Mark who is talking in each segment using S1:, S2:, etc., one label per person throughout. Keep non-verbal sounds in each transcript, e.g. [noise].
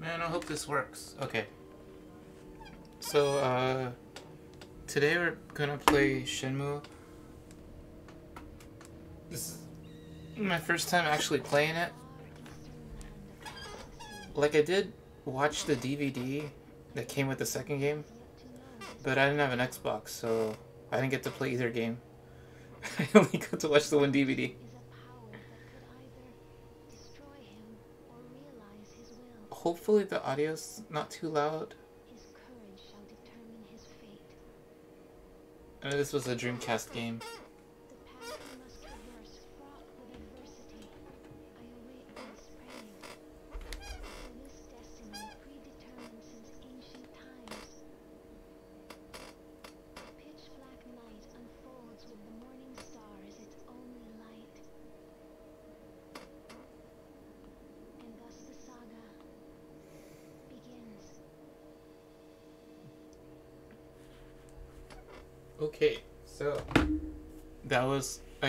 S1: Man, I hope this works. Okay. So, uh, today we're gonna play Shenmue. This is my first time actually playing it. Like, I did watch the DVD that came with the second game, but I didn't have an Xbox, so I didn't get to play either game. [laughs] I only got to watch the one DVD. Hopefully the audio's not too loud. I know this was a Dreamcast game.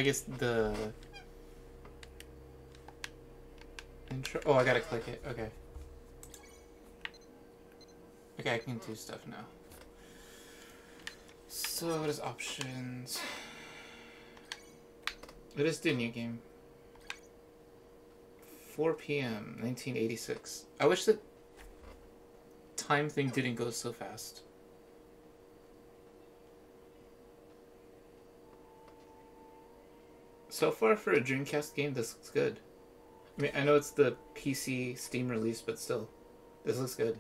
S1: I guess, the intro. Oh, I gotta click it. Okay. Okay, I can do stuff now. So, what is options? Let us do new game. 4 p.m. 1986. I wish the time thing didn't go so fast. So far for a Dreamcast game, this looks good. I mean, I know it's the PC Steam release, but still, this looks good.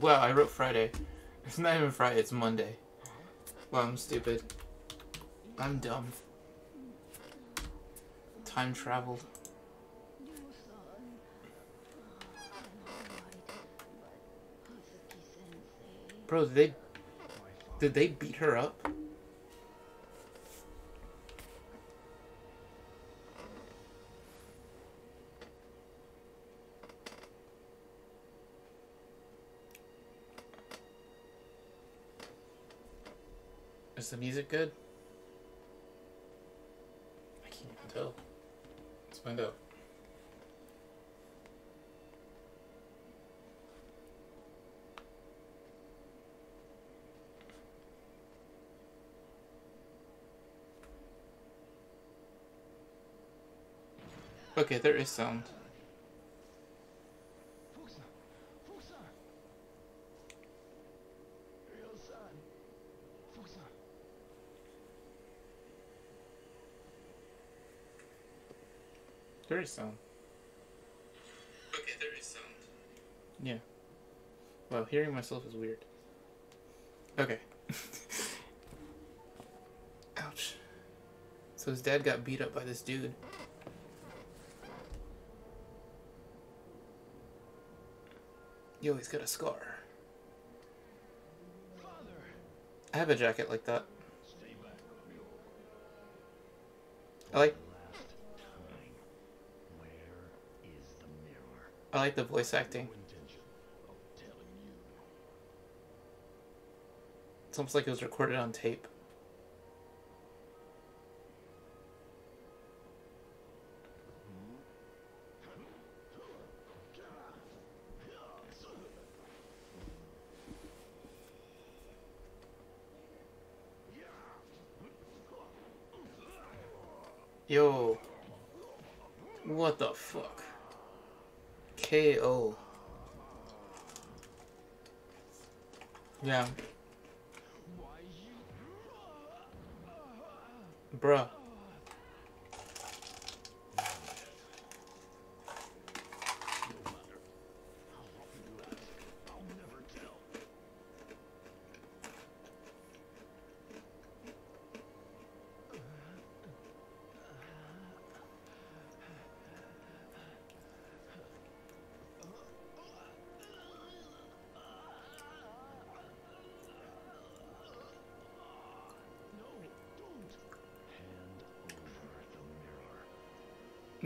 S1: Wow, I wrote Friday. [laughs] It's not even Friday, it's Monday. Wow, I'm stupid. I'm dumb. Time traveled. Bro, did they did they beat her up? Is the music good? I can't even tell. Let's find Okay, there is sound. There is sound. Okay, there is sound. Yeah. Well, hearing myself is weird. Okay. [laughs] Ouch. So his dad got beat up by this dude. Yo, he's got a scar. I have a jacket like that. I like. I like the voice acting. It's almost like it was recorded on tape.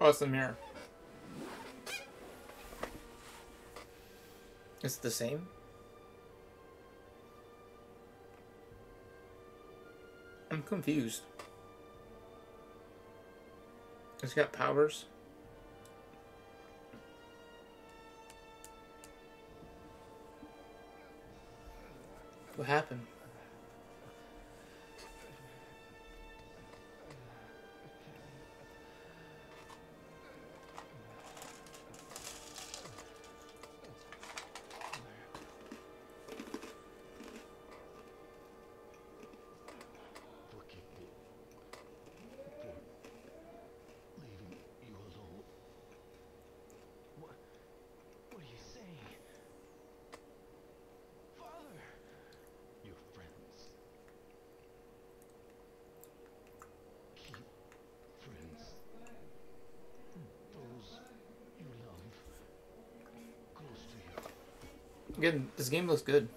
S1: Oh, it's the mirror. It's the same? I'm confused. It's got powers. What happened? Again, this game looks good.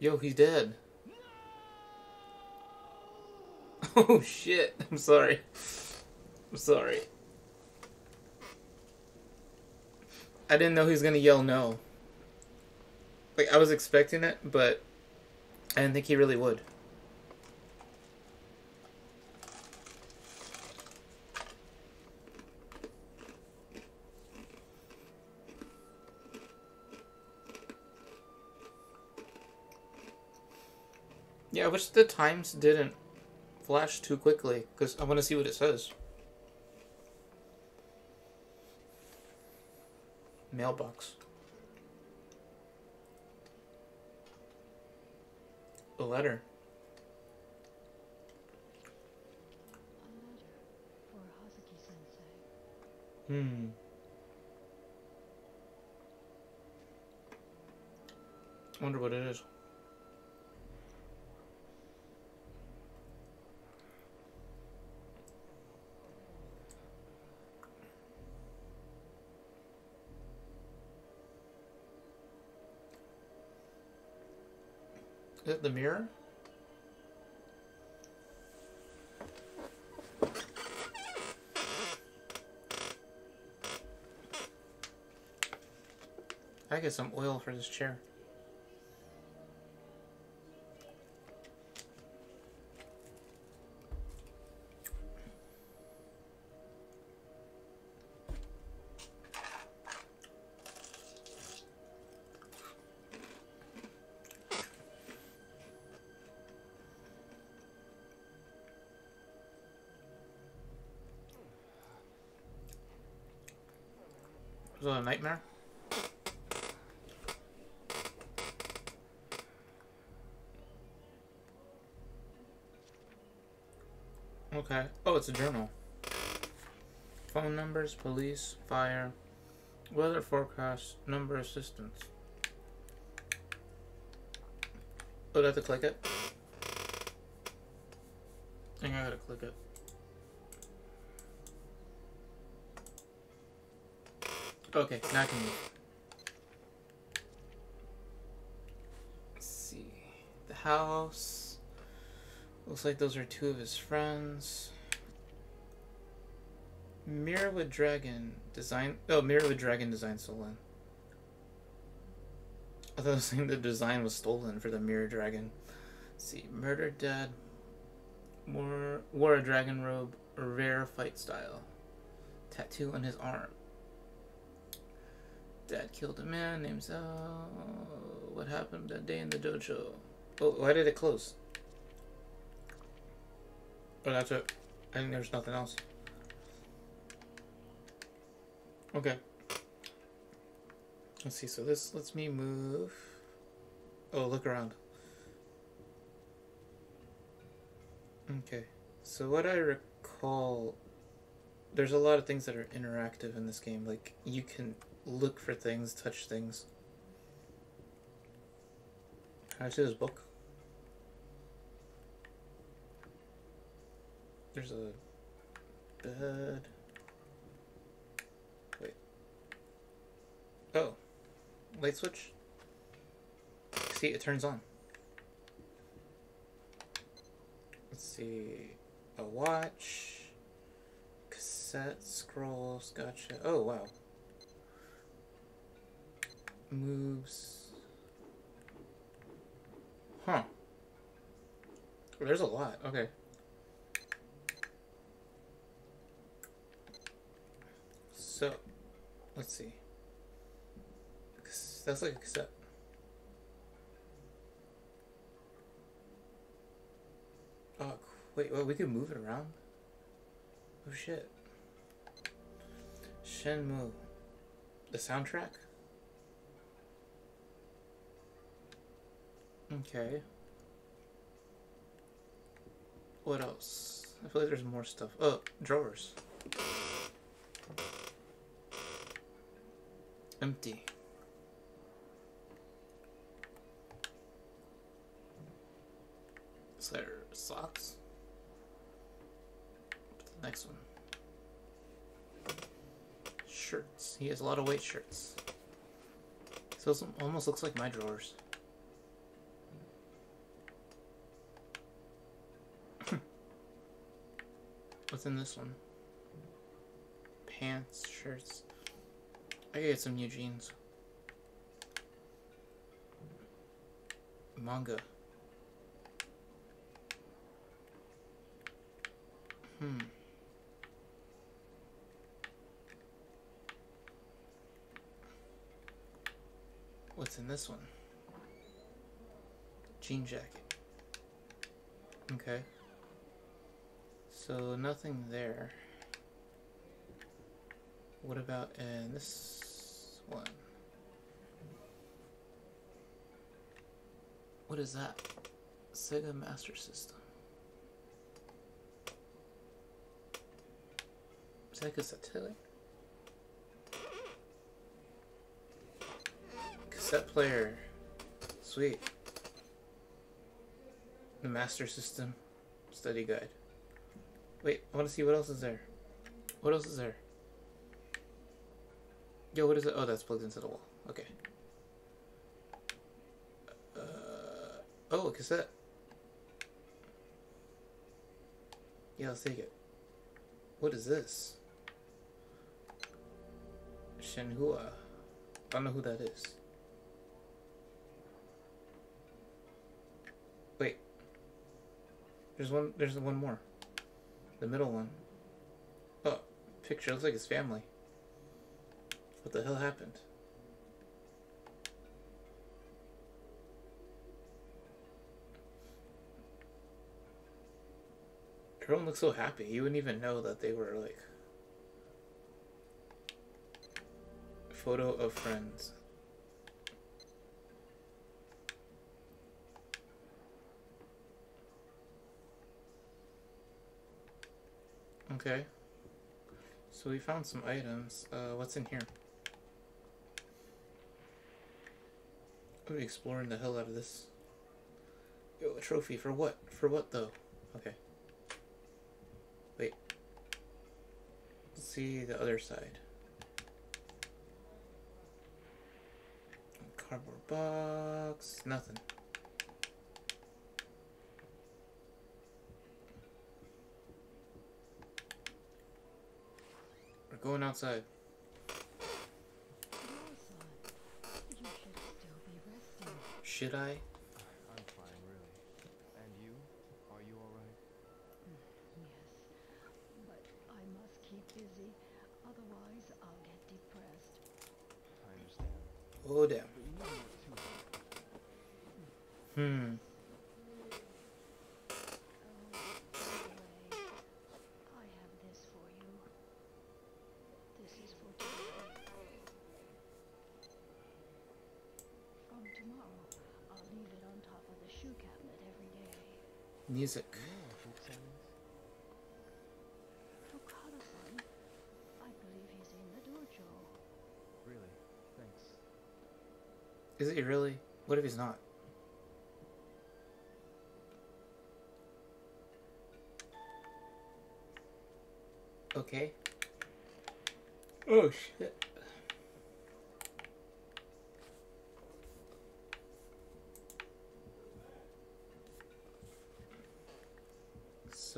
S1: Yo, he's dead. [laughs] Oh shit. I'm sorry. I'm sorry. I didn't know he was gonna yell no. Like, I was expecting it, but I didn't think he really would. I wish the times didn't flash too quickly, because I want to see what it says. Mailbox. A letter. Hmm. Wonder what it is. It the mirror? I get some oil for this chair. A journal. Phone numbers, police, fire, weather forecast, number assistance. Oh, I have to click it? I think I gotta click it. Okay, now I can move. Let's see. The house. Looks like those are two of his friends. Mirror with Dragon design. Oh, Mirror with Dragon design stolen. I thought I was saying the design was stolen for the Mirror Dragon. Let's see. Murder Dead. Wore, wore a dragon robe. Rare fight style. Tattoo on his arm. Dad killed a man named Zhao. What happened that day in the dojo? Oh, why did it close? Oh, that's it. I think there's nothing else. Okay. Let's see. So this lets me move. Oh, look around. Okay. So what I recall, there's a lot of things that are interactive in this game. Like you can look for things, touch things. Can I see this book? There's a bed. Oh. Light switch? See, it turns on. Let's see. A watch. Cassette, scrolls, gotcha. Oh, wow. Moves. Huh. There's a lot. Okay. So, let's see. That's like a cassette. Oh, wait, well, we can move it around? Oh, shit. Shenmue. The soundtrack? Okay. What else? I feel like there's more stuff. Oh, drawers. Empty. Is there next one. Shirts. He has a lot of white shirts. So almost looks like my drawers. [coughs] What's in this one? Pants, shirts. I gotta get some new jeans. Manga. Hmm. What's in this one? Jean jacket. Okay. So nothing there. What about in this one? What is that? Sega Master System. Sega Satellite? Cassette player. Sweet. The Master System study guide. Wait, I want to see what else is there. What else is there? Yo, what is it? Oh, that's plugged into the wall. Okay. Uh, oh, a cassette. Yeah, let's take it. What is this? Shenhua. I don't know who that is. Wait. There's one. There's one more. The middle one. Oh, picture looks like his family. What the hell happened? Everyone looks so happy. You wouldn't even know that they were like photo of friends. Okay. So we found some items. Uh, what's in here? We exploring the hell out of this? Yo, a trophy for what? For what though? Okay. Wait. Let's see the other side. Cardboard box. Nothing. We're going outside.
S2: Your son. You should still be resting.
S1: Should I?
S3: I'm fine, really. And you? Are you alright?
S2: Yes, but I must keep busy. Otherwise, I'll get depressed.
S3: I understand.
S1: Oh damn.
S3: But you know what, too.
S1: Hmm.
S2: Oh, go away.
S1: music.
S3: Yeah, folk songs.
S2: Tokara-san, I believe he's in the
S3: Thanks.
S1: Is he really? What if he's not? Okay. Oh shit.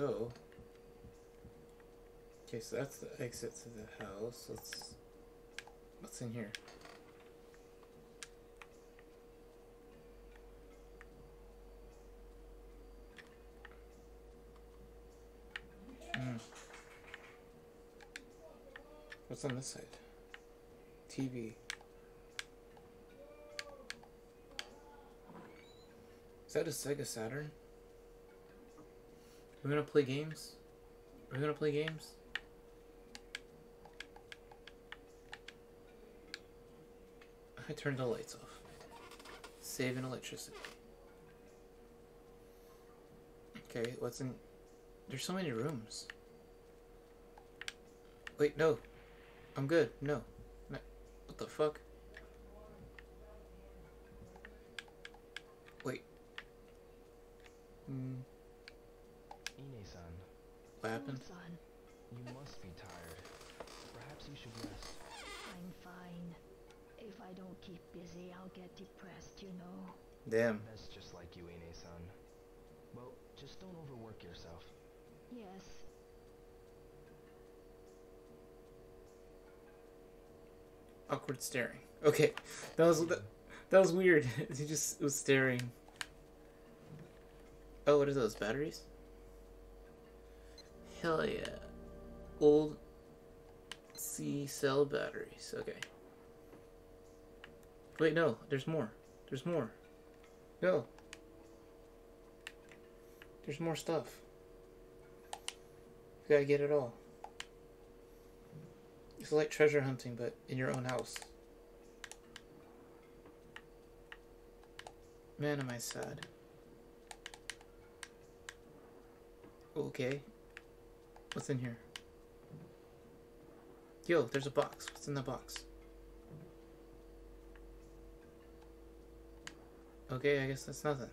S1: So. Okay, that's the exit to the house. Let's. What's in here? Mm. What's on this side? TV. Is that a Sega Saturn? We're gonna play games? We're gonna play games? I turned the lights off. Saving electricity. Okay, what's in there's so many rooms. Wait, no. I'm good. No. no. What the fuck? Wait. Hmm.
S3: Ine-san,
S1: What happened?
S3: You must be tired. Perhaps you should rest.
S2: I'm fine. If I don't keep busy, I'll get depressed, you know.
S1: Damn.
S3: That's just like you, Ine-san. Well, just don't overwork yourself.
S2: Yes,
S1: Awkward staring. Okay. That was that, that was weird. [laughs] he just was staring. Oh, what are those? Batteries? Hell yeah. Old C cell batteries. Okay. Wait, no. There's more. There's more. No. There's more stuff. You gotta get it all. It's like treasure hunting, but in your own house. Man, am I sad. Okay. What's in here? Yo, there's a box. What's in the box? Okay, I guess that's nothing.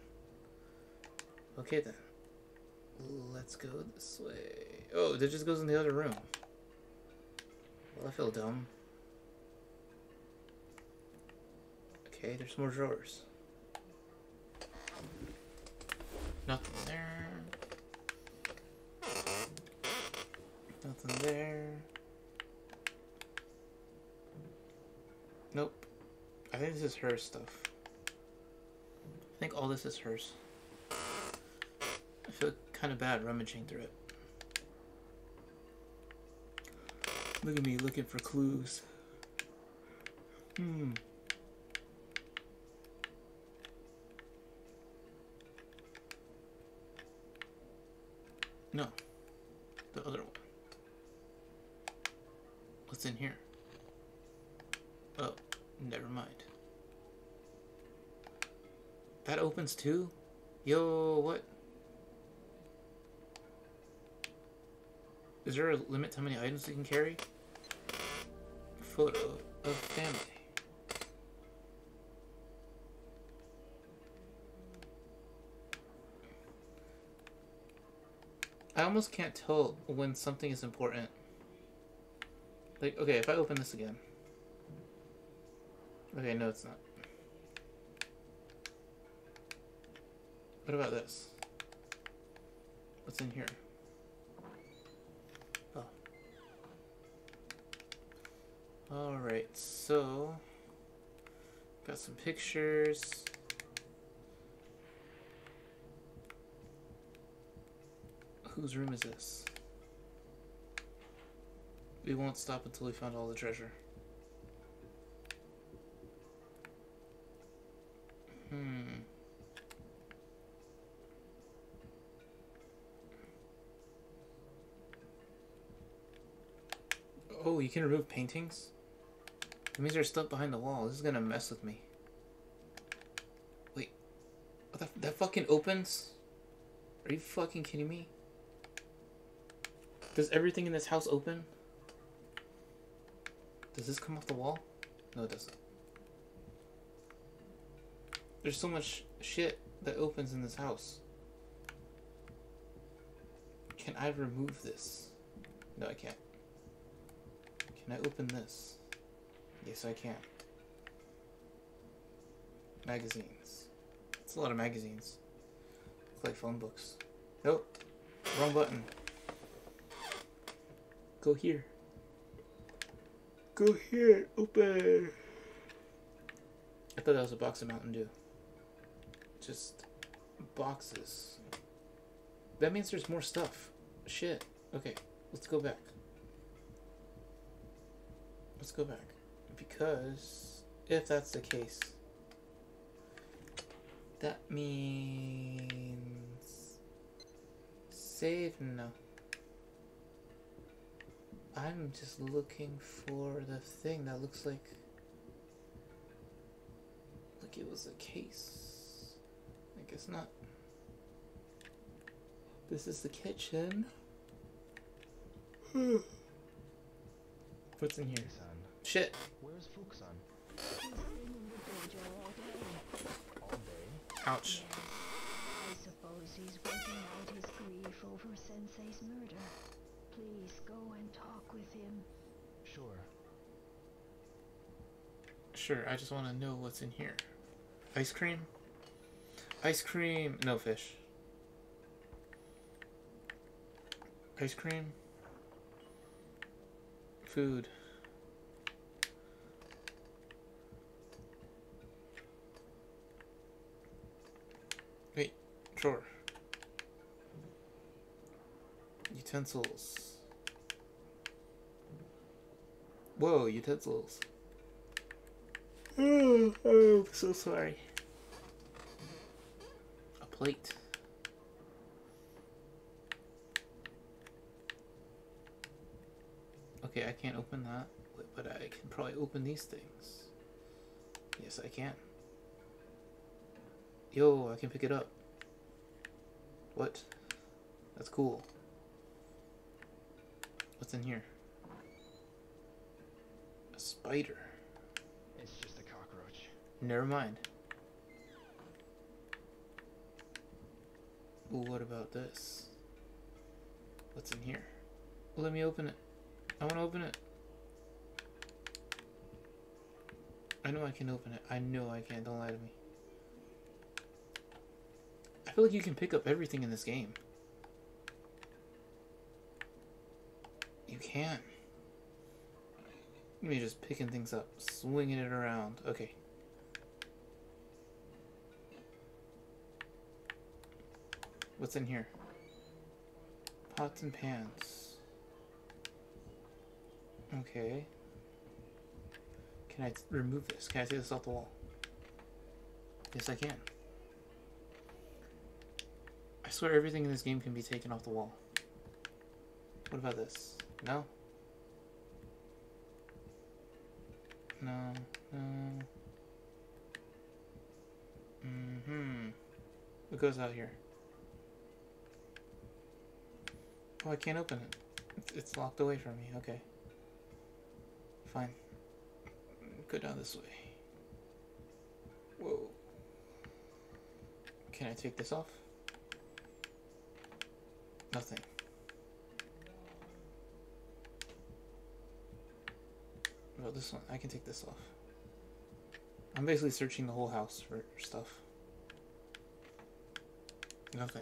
S1: Okay then. Let's go this way. Oh, that just goes in the other room. Well, I feel dumb. Okay, there's more drawers. Nothing there. Nothing there. Nope. I think this is her stuff. I think all this is hers. I feel kind of bad rummaging through it. Look at me looking for clues. Hmm. No. The other one. What's in here? Oh, never mind. That opens too? Yo, what? Is there a limit to how many items you can carry? Photo of family. I almost can't tell when something is important. Like, okay, if I open this again. Okay, no, it's not. What about this? What's in here? Oh. Alright, so. Got some pictures. Whose room is this? We won't stop until we found all the treasure. Can remove paintings? That means they're stuck behind the wall. This is gonna mess with me. Wait. What the, that fucking opens? Are you fucking kidding me? Does everything in this house open? Does this come off the wall? No, it doesn't. There's so much shit that opens in this house. Can I remove this? No, I can't. Can I open this? Yes, I can. Magazines. It's a lot of magazines. Look like phone books. Nope. Wrong button. Go here. Go here. Open. I thought that was a box of Mountain Dew. Just boxes. That means there's more stuff. Shit. Okay, let's go back. Let's go back. Because if that's the case, that means save no. I'm just looking for the thing that looks like like it was a case. I guess not. This is the kitchen. Hmm. What's in here?
S3: Hey, son.
S1: Shit.
S3: Where's Fukusan?
S2: He's been in the dojo all day.
S3: All day?
S1: Ouch.
S2: I suppose he's working out his grief over Sensei's murder. Please go and talk with him.
S3: Sure.
S1: Sure, I just want to know what's in here. Ice cream? Ice cream. No fish. Ice cream. Food. Wait, drawer. Utensils. Whoa, utensils. Mm, oh, I'm so sorry. A plate. Okay, I can't open that, but I can probably open these things. Yes, I can. Yo, I can pick it up. What? That's cool. What's in here? A spider.
S3: It's just a cockroach.
S1: Never mind. What about this? What's in here? Let me open it. I want to open it. I know I can open it. I know I can. Don't lie to me. I feel like you can pick up everything in this game. You can. Let me just picking things up, swinging it around. Okay. What's in here? Pots and pans. Okay. Can I remove this? Can I take this off the wall? Yes, I can. I swear everything in this game can be taken off the wall. What about this? No? No, no. Mm-hmm. What goes out here? Oh, I can't open it. It's, it's locked away from me. Okay. Fine. Go down this way. Whoa. Can I take this off? Nothing. Well, this one, I can take this off. I'm basically searching the whole house for stuff. Nothing.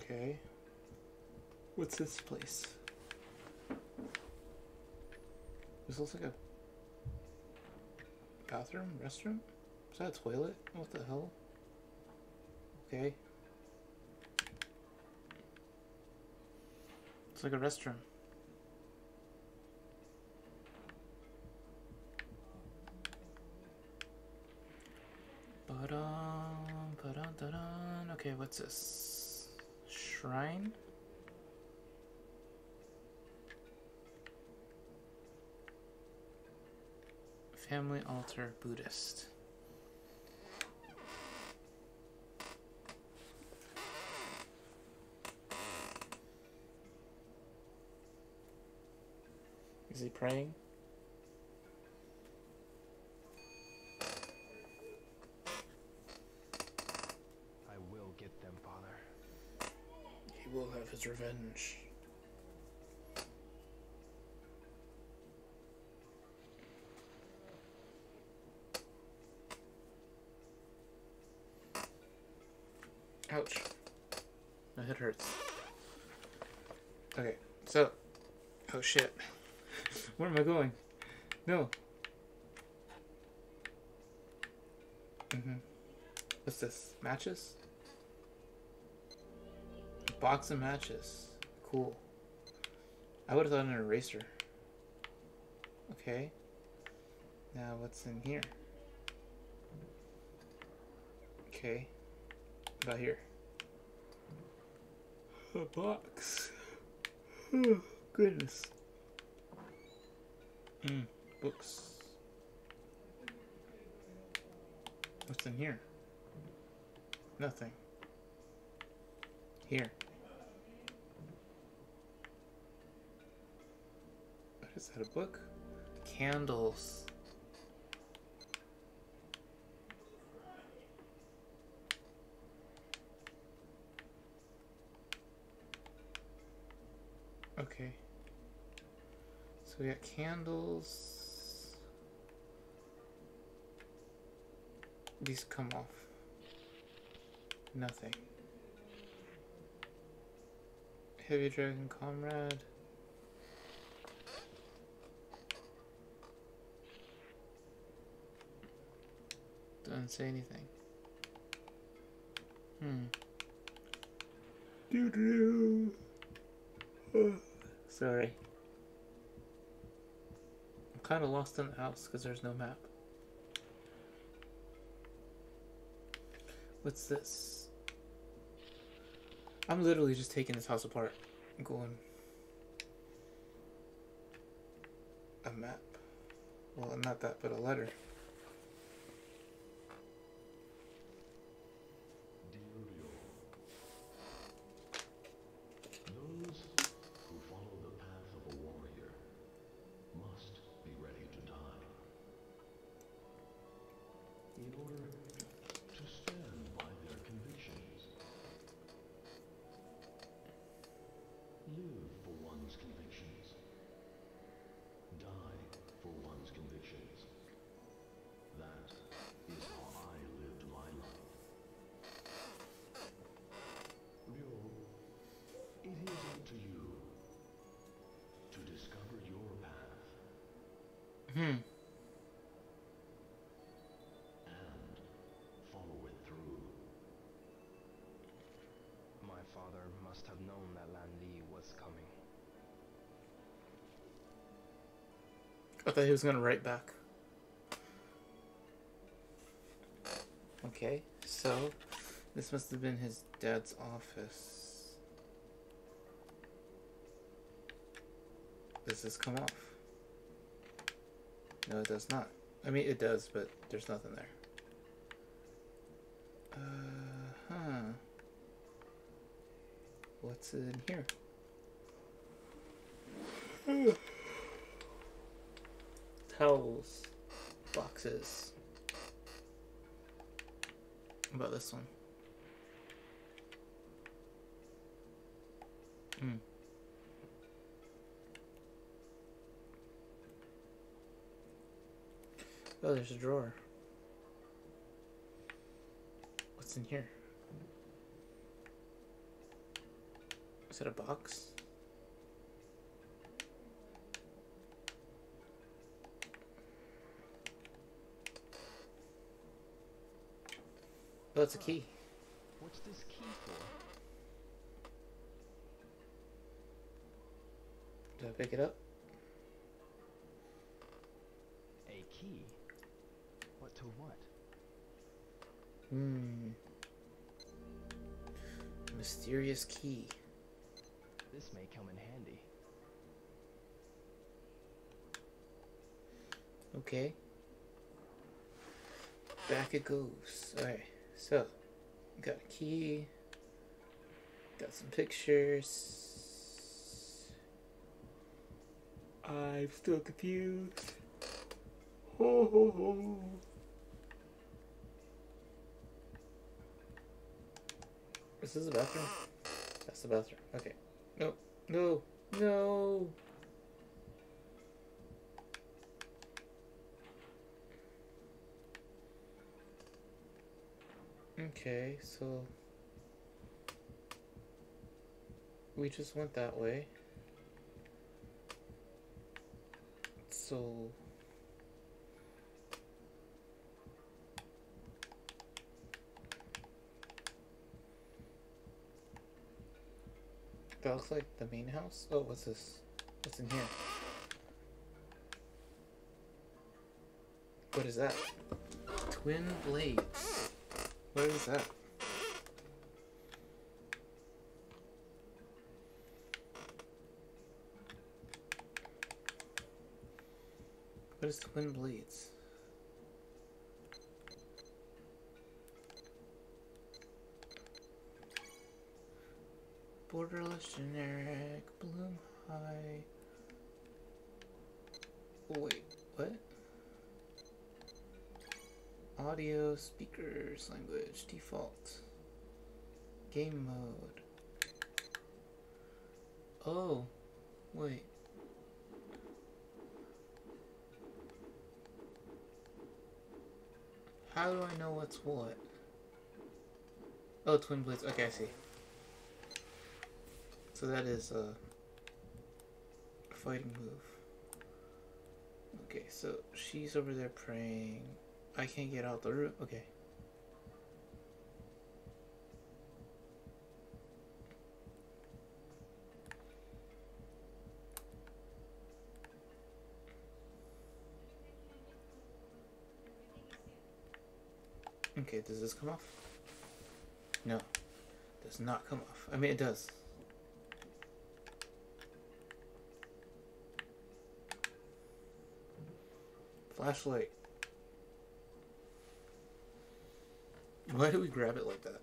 S1: Okay. What's this place? This looks like a bathroom, restroom? Is that a toilet? What the hell? Okay. It's like a restroom. Okay, what's this? Shrine? Family altar Buddhist. Is he praying?
S3: I will get them, Father.
S1: He will have his revenge. Ouch. My head hurts. Okay, so. Oh shit. [laughs] Where am I going? No. Mm-hmm. What's this? Matches? Box of matches. Cool. I would have thought an eraser. Okay. Now what's in here? Okay. About here? A box. Oh, [sighs] goodness. Mm, books. What's in here? Nothing. Here. What is that, a book? Candles. Okay. So we got candles. These come off. Nothing. Heavy Dragon Comrade. Doesn't say anything. Hmm. Doo doo. Sorry. Kind of lost in the house because there's no map. What's this? I'm literally just taking this house apart and going. A map. Well, not that, but a letter. Thought he was gonna write back. Okay, so this must have been his dad's office. Does this come off? No, it does not. I mean, it does, but there's nothing there. Uh huh. What's in here? [sighs] [sighs] Towels, boxes. About this one? Hmm. Oh, there's a drawer. What's in here? Is that a box? Oh, it's a key.
S3: What's this key for?
S1: Do I pick it up?
S3: A key? But to what?
S1: Hmm. Mysterious key.
S3: This may come in handy.
S1: Okay. Back it goes. Alright, so got a key. Got some pictures. I'm still confused. Ho ho ho. This is the bathroom? That's the bathroom. Okay. No. No. No. Okay, so we just went that way. So that looks like the main house. Oh, what's this? What's in here? What is that? Twin blades. What is that? What is twin blades? Borderless generic, bloom high. Wait, what? Audio, speakers, language, default. Game mode. Oh, wait. How do I know what's what? Oh, twin blades. Okay, I see. So that is a fighting move. Okay, so she's over there praying. I can't get out the room. Okay. Okay, does this come off? No. Does not come off. I mean, it does. Flashlight. Why do we grab it like that?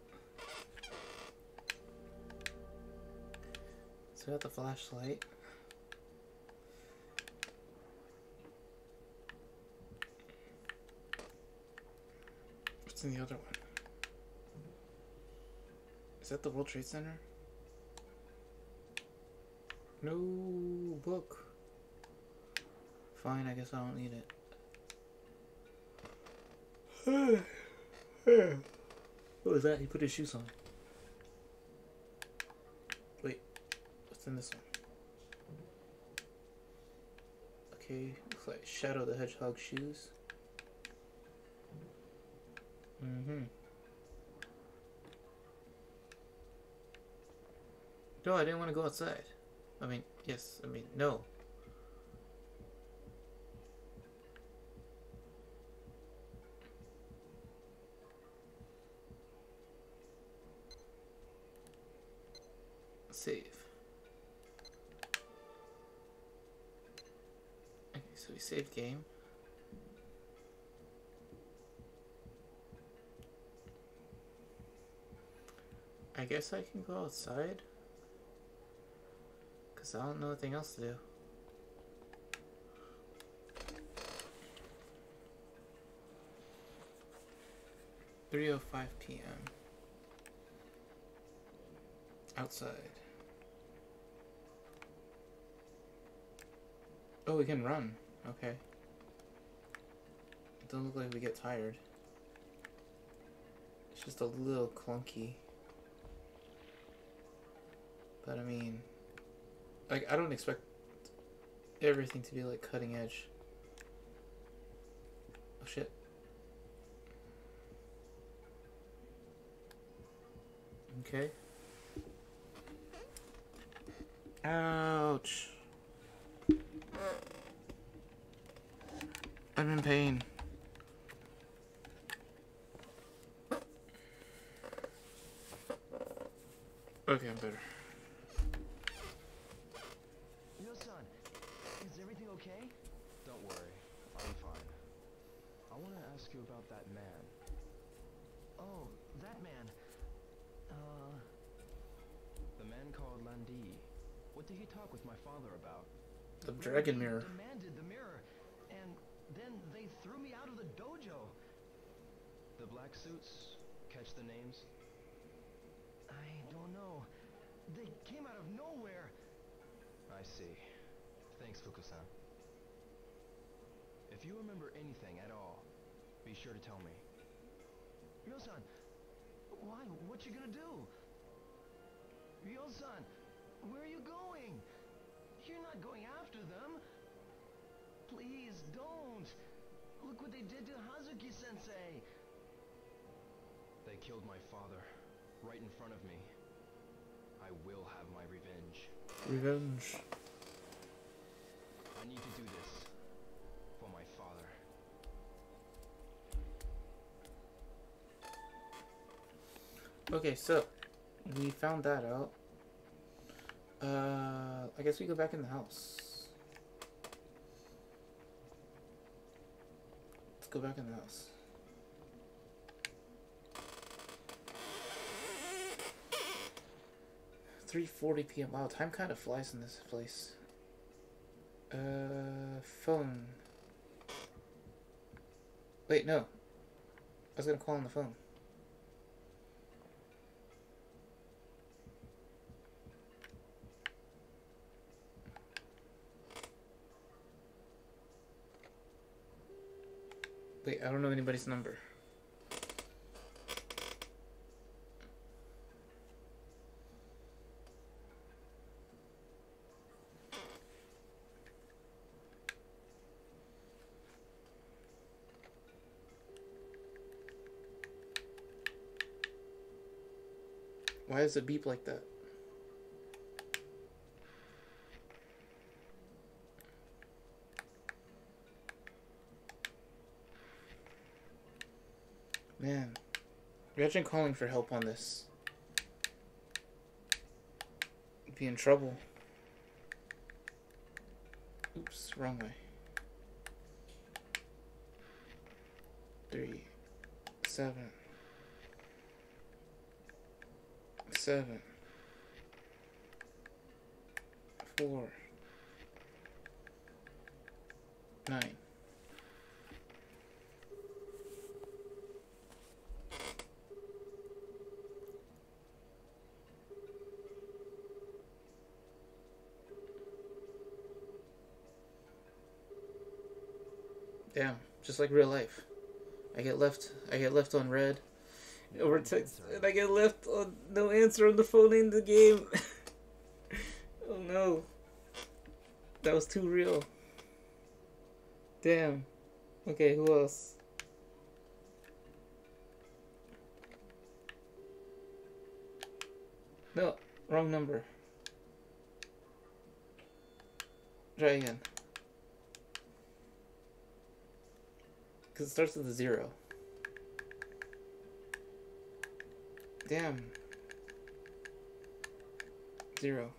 S1: So we got the flashlight. What's in the other one? Is that the World Trade Center? No book. Fine, I guess I don't need it. [sighs] [sighs] what was that? He put his shoes on. Wait, what's in this one? Okay, looks like Shadow the Hedgehog shoes. Mm-hmm. No, I didn't want to go outside. I mean, yes, I mean, no. Save. Okay, so we saved game. I guess I can go outside. Because I don't know anything else to do. Three oh five PM. Outside. Oh, we can run. Okay. It doesn't look like we get tired. It's just a little clunky. But I mean, like I don't expect everything to be like cutting edge. Oh shit. Okay. Ouch. I'm in pain. Okay, I'm better.
S3: Yo, son, is everything okay? Don't worry, I'm fine. I want to ask you about that man. Oh, that man. Uh, the man called Lan Di. What did he talk with my father about?
S1: The dragon mirror.
S3: demanded the mirror, and then they threw me out of the dojo. The black suits catch the names? I don't know. They came out of nowhere. I see. Thanks, Fuku-san. If you remember anything at all, be sure to tell me. Ryo-san, why? What you gonna do? Ryo-san, where are you going? You're not going after them. Please don't. Look what they did to Hazuki-sensei. They killed my father right in front of me. I will have my revenge.
S1: Revenge.
S3: I need to do this for my father.
S1: Okay, so we found that out. Uh, I guess we go back in the house. Let's go back in the house. Three forty p.m. Wow, time kind of flies in this place. Uh, phone. Wait, no. I was gonna call on the phone. Wait, I don't know anybody's number. Why does it beep like that? Man, imagine calling for help on this. Be in trouble. Oops, wrong way. Three, seven, seven, four, nine. Damn, just like real life. I get left. I get left on red. Over text, and I get left on no answer on the phone in the game. [laughs] oh no, that was too real. Damn. Okay, who else? No, wrong number. Try again. Because it starts with a zero. Damn. Zero.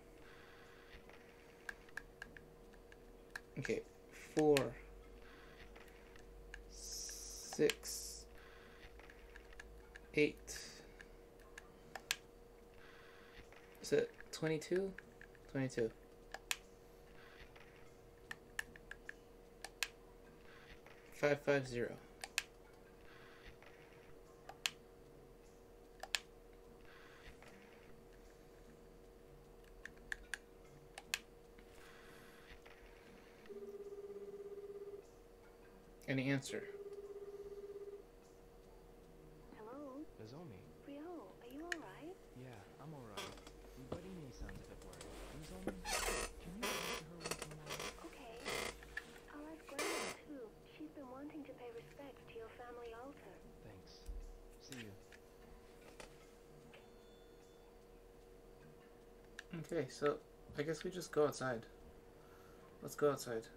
S1: Okay. Four. Six. Eight. Is it 22? 22. Five five zero. Any answer?
S2: Hello?
S3: Nozomi.
S2: Ryo, are you alright?
S3: Yeah, I'm alright. But Ine sounds a bit worried. Nozomi, can you talk to her once in a while?
S2: Okay. I'll ask Grandma too. She's been wanting to pay respects to your family altar.
S3: Thanks. See you.
S1: Okay, so I guess we just go outside. Let's go outside.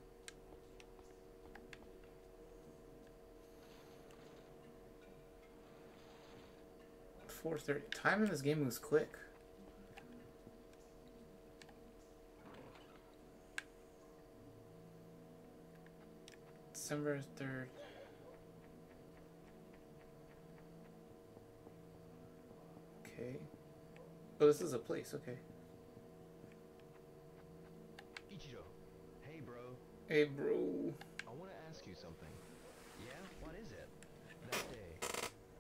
S1: Four thirty. Time in this game moves quick. December third. Okay. Oh, this is a place. Okay.
S3: Ichiro. Hey,
S2: Hey, bro.
S3: I want to ask you something. Yeah? What is it? That day,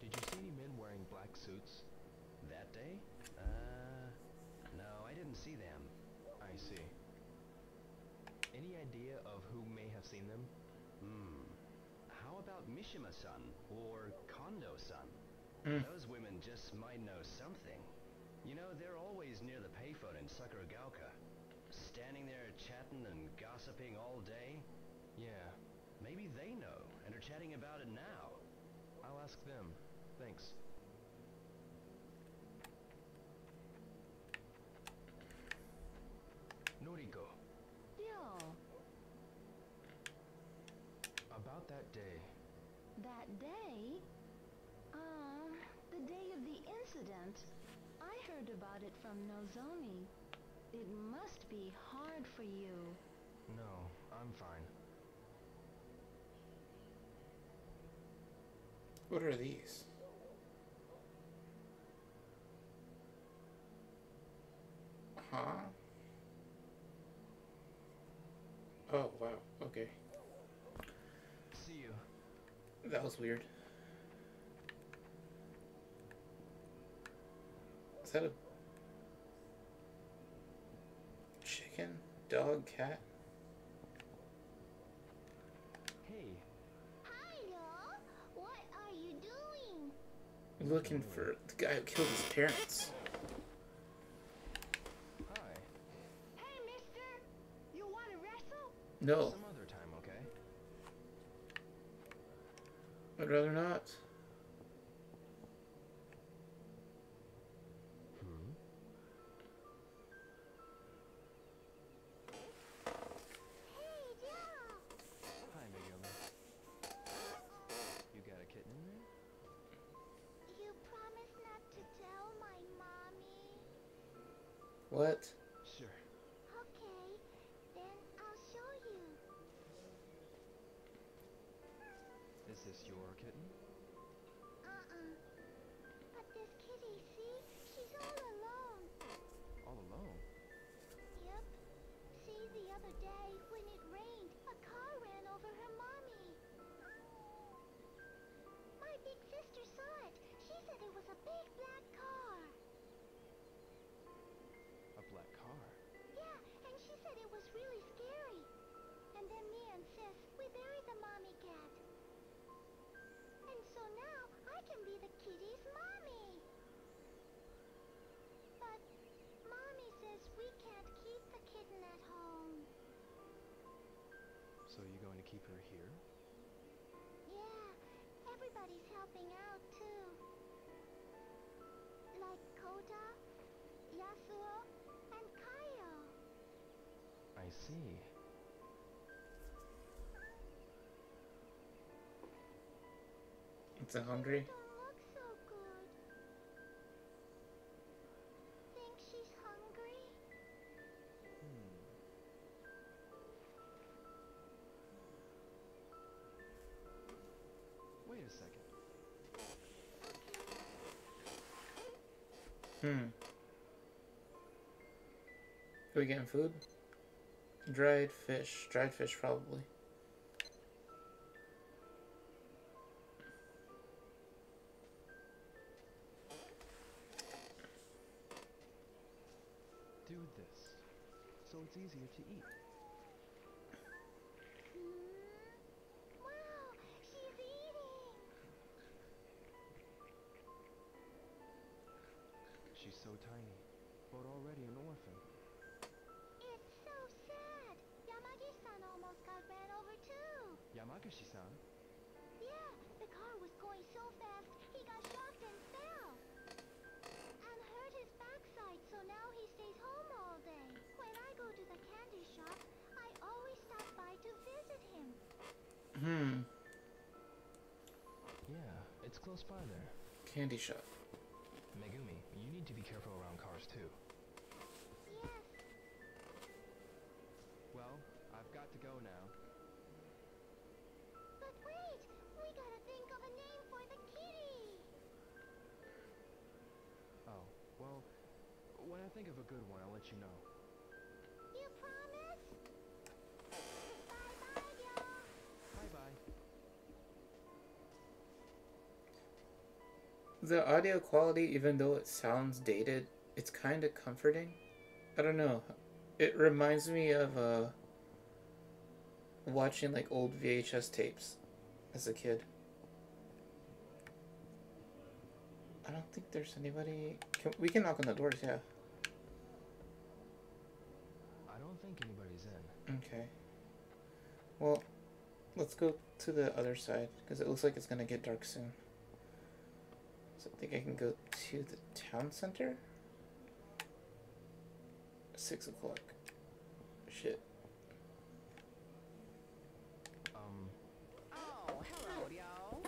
S3: did you see any men wearing black suits? That day? Uh, no, I didn't see them. I see. Any idea of who may have seen them?
S4: Hmm. How about Mishima-san or Kondo-san?
S2: Mm.
S4: Those women just might know something. You know, they're always near the payphone in Sakuragaoka. Standing there chatting and gossiping all day.
S3: Yeah,
S4: Maybe they know and are chatting about it now.
S3: I'll ask them. Thanks. Noriko,
S5: Yo,
S3: about that day,
S5: that day? Uh, the day of the incident. I heard about it from Nozomi. It must be hard for you.
S3: no, I'm fine.
S2: What are these? Huh? Oh, wow. Okay.
S3: See you.
S2: That was weird. Is that a chicken? Dog? Cat?
S3: Hey,
S5: Hi, What are you doing?
S2: Looking for the guy who killed his parents.
S3: hi.
S5: Hey, mister! You want to wrestle?
S2: No,
S3: Some other time, okay?
S2: I'd rather not.
S5: So
S3: you going to keep her here?
S5: Yeah, everybody's helping out too. Like Kota, Yasuo, and Kaio.
S3: I see.
S2: It's a hungry? Are we getting food? Dried fish. Dried fish, probably.
S3: Do this. So it's easier to eat. Yamagishi-san?
S5: Yeah, the car was going so fast, he got shocked and fell. And hurt his backside, so now he stays home all day. When I go to the candy shop, I always stop by to visit him.
S2: Hmm.
S3: Yeah, it's close by there.
S2: Candy shop.
S3: Megumi, you need to be careful around cars too.
S5: think of a
S3: good one, I'll let you know.
S5: You promise? Bye-bye, y'all. Bye-bye.
S1: The audio quality, even though it sounds dated, it's kind of comforting. I don't know. It reminds me of uh, watching like old VHS tapes as a kid. I don't think there's anybody. Can, we can knock on the doors, yeah. Okay. Well, let's go to the other side because it looks like it's gonna get dark soon. So I think I can go to the town center. Six o'clock. Shit.
S3: Um,
S5: Oh, hello, yo.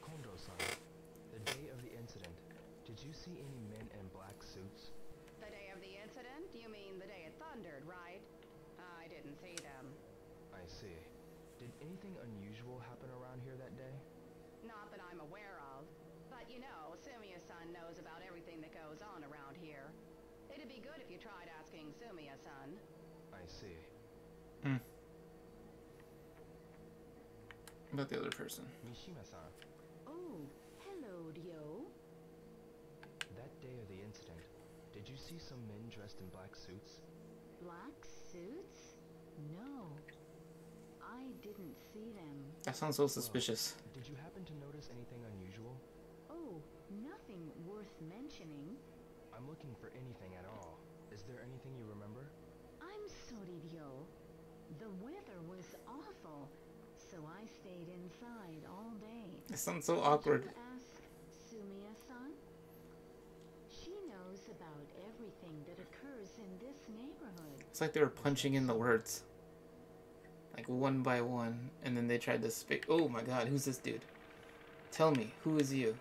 S3: Kondo-san, the day of the incident, did you see any men in black suits?
S5: The day of the incident? You mean the day it thundered, right? I didn't see them.
S3: I see. Did anything unusual happen around here that day?
S5: Not that I'm aware of. But you know, Sumiya-san knows about everything that goes on around here. It'd be good if you tried asking Sumiya-san.
S3: I see. Hmm.
S1: About the other person.
S3: Mishima-san,
S5: Oh, hello, Ryo.
S3: that day of the incident, did you see some men dressed in black suits?
S6: Black suits? No. I didn't see them.
S1: That sounds so suspicious.
S3: Did you happen to notice anything unusual?
S6: Oh, nothing worth mentioning.
S3: I'm looking for anything at all. Is there anything you remember?
S6: I'm sorry, Ryo. The weather was awful, so I stayed inside all day.
S1: It sounds so
S6: Did
S1: awkward.
S6: you ask Sumiya-san? She knows about everything that occurs in this neighborhood.
S1: It's like they were punching in the words. Like one by one, and then they tried to speak. Oh my god, who's this dude? Tell me, who is you?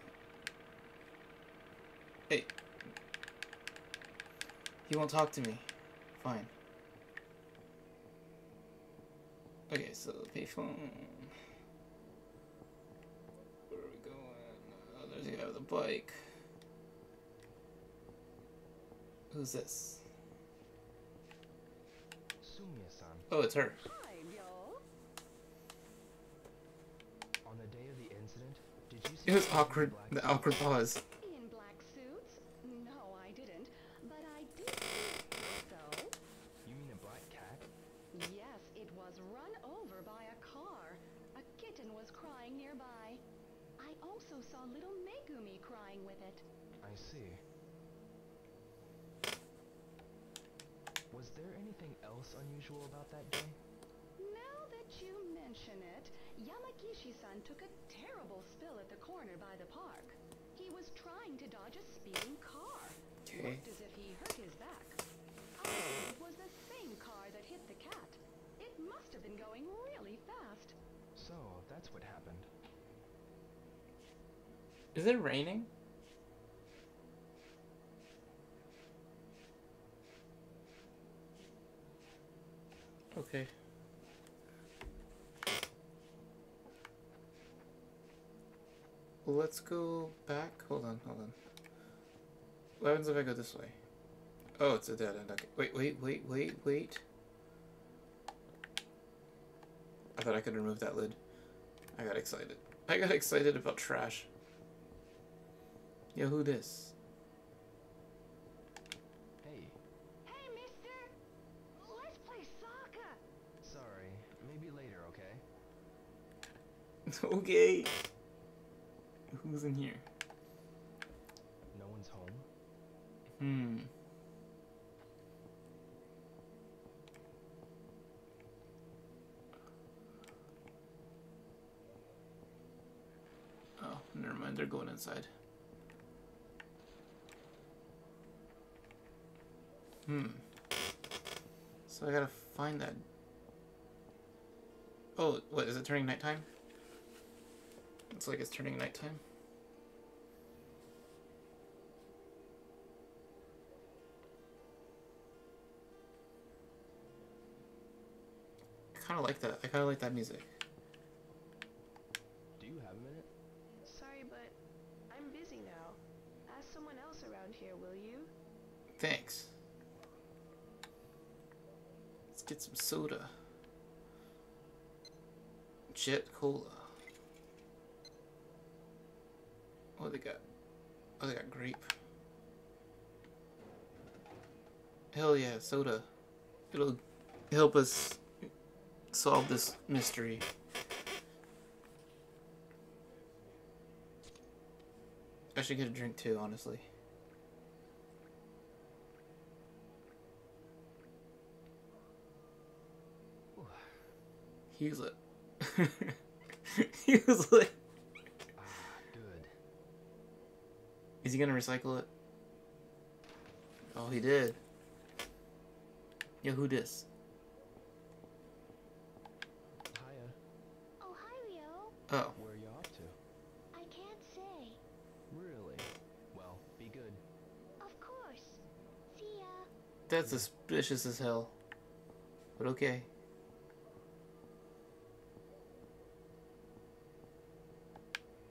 S1: Hey. He won't talk to me. Fine. Okay, so payphone. Where are we going? Oh, there's a guy with a bike. Who's this?
S3: Sumiya-san,
S1: Oh, it's her.
S3: On the day of the incident, did you see
S1: It was awkward. The awkward pause.
S5: In black suits? No, I didn't. But I did see a cat, though.
S3: You mean a black cat?
S5: Yes, it was run over by a car. A kitten was crying nearby. I also saw little Megumi crying with it.
S3: I see. Was there anything else unusual about that day?
S5: Now that you mention it, Yamagishi-san took a terrible spill at the corner by the park. He was trying to dodge a speeding car.
S1: Okay.
S5: Looked as if he hurt his back. I it was the same car that hit the cat. It must have been going really fast.
S3: So, that's what happened.
S1: Is it raining? Okay. Let's go back. Hold on, hold on. What happens if I go this way? Oh, it's a dead end. Okay. Wait, wait, wait, wait, wait. I thought I could remove that lid. I got excited. I got [laughs] excited about trash. Yo, who this?
S3: Hey,
S5: Hey, mister! Let's play soccer!
S3: sorry. Maybe later, [laughs] okay?
S1: Who's in here?
S3: No one's home?
S1: Hmm. Oh, never mind. They're going inside. Hmm. So I gotta find that. Oh, what is it turning nighttime? It's like it's turning nighttime. I kind of like that. I kind of like that music.
S3: Do you have a minute?
S7: Sorry, but I'm busy now. Ask someone else around here, will you?
S1: Thanks. Let's get some soda. Jet cola. Oh, they got grape. Hell yeah, soda. It'll help us solve this mystery. I should get a drink too, honestly. Use it. Use it.
S3: Ah, good.
S1: Is he gonna recycle it? Oh, he did. Yo, who dis?
S3: Hiya.
S2: Oh, hi, Ryo.
S1: Oh,
S3: Where are you off to?
S2: I can't say.
S3: Really? Well, be good.
S2: Of course. See ya.
S1: that's suspicious as hell. But okay.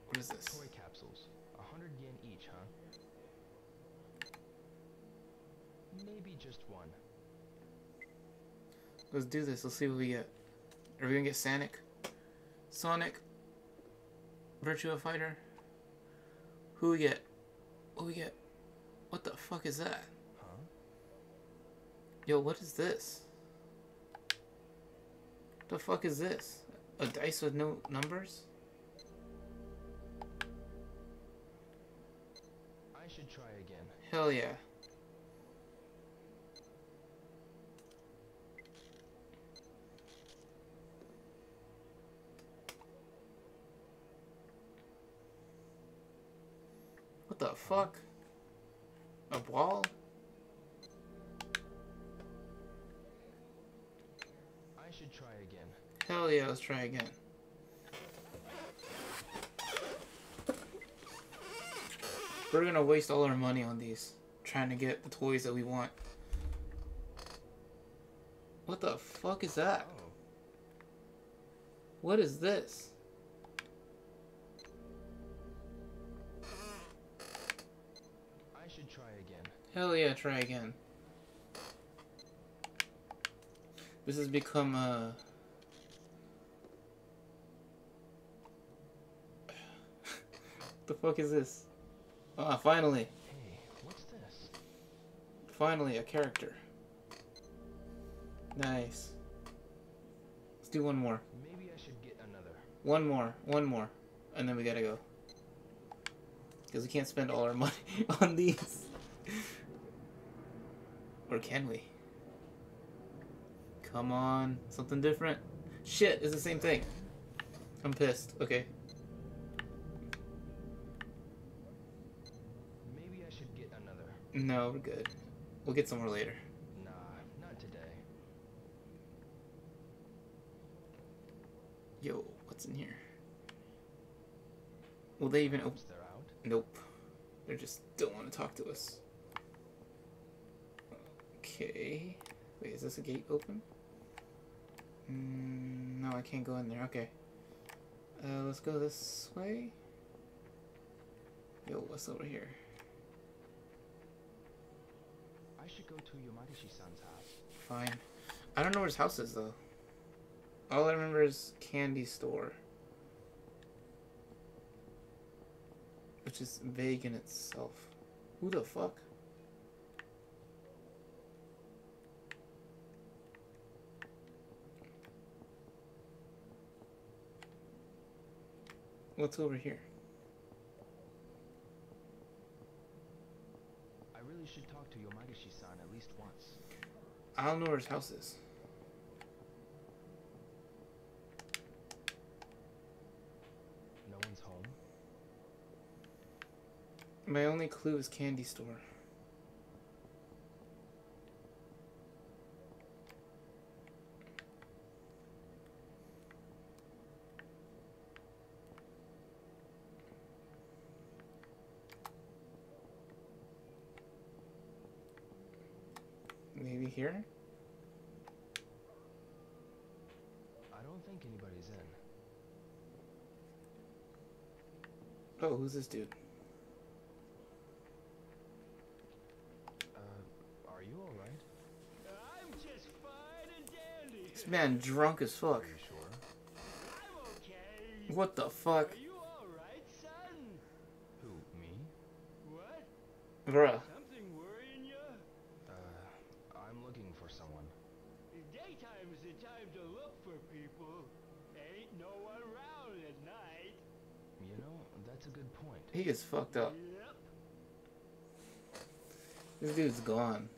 S1: What is this?
S3: Toy capsules. A hundred yen each, huh? Maybe just one.
S1: Let's do this. Let's see what we get. Are we gonna get Sonic? Sonic? Virtua Fighter? Who we get? What we get? What the fuck is that?
S3: Huh?
S1: Yo, what is this? The fuck is this? A dice with no numbers?
S3: I should try again.
S1: Hell yeah. What the fuck? A wall?
S3: I should try again.
S1: Hell yeah, let's try again. We're gonna waste all our money on these, trying to get the toys that we want. What the fuck is that?
S3: Oh,
S1: What is this? Hell yeah, try again. This has become a... [laughs] the fuck is this? Ah, finally.
S3: Hey, what's this?
S1: Finally, a character. Nice. Let's do one more.
S3: Maybe I should get another.
S1: One more. One more. And then we gotta go. Because we can't spend all our [laughs] money on these. Or can we? Come on. Something different. Shit, it's the same thing. I'm pissed. Okay.
S3: Maybe I should get another.
S1: No, we're good. We'll get somewhere later.
S3: Nah, not today.
S1: Yo, what's in here? Will they even open?
S3: They're out.
S1: Nope. They just don't want to talk to us. Okay. Wait, is this a gate open? Mm, no, I can't go in there. Okay. Uh, let's go this way. Yo, what's over here?
S3: I should go to Yamarishi-san's house.
S1: Fine. I don't know where his house is, though. All I remember is candy store. Which is vague in itself. Who the fuck? What's over here?
S3: I really should talk to Yamarishi-san at least once.
S1: I don't know where his house is.
S3: No one's home.
S1: My only clue is candy store. Maybe here?
S3: I don't think anybody's in.
S1: Oh, who's this dude?
S3: Uh, are you alright?
S4: I'm just fine and dandy.
S1: This man drunk as fuck.
S3: Are you sure?
S4: I'm okay.
S1: What the fuck?
S4: Are you alright, son?
S3: Who, me?
S4: What?
S1: Bruh.
S4: Something worrying you?
S3: Uh, I'm looking for someone.
S4: Daytime is the time to look for people. Ain't no one around at night.
S3: You know, that's a good point.
S1: He gets fucked up. This dude's gone.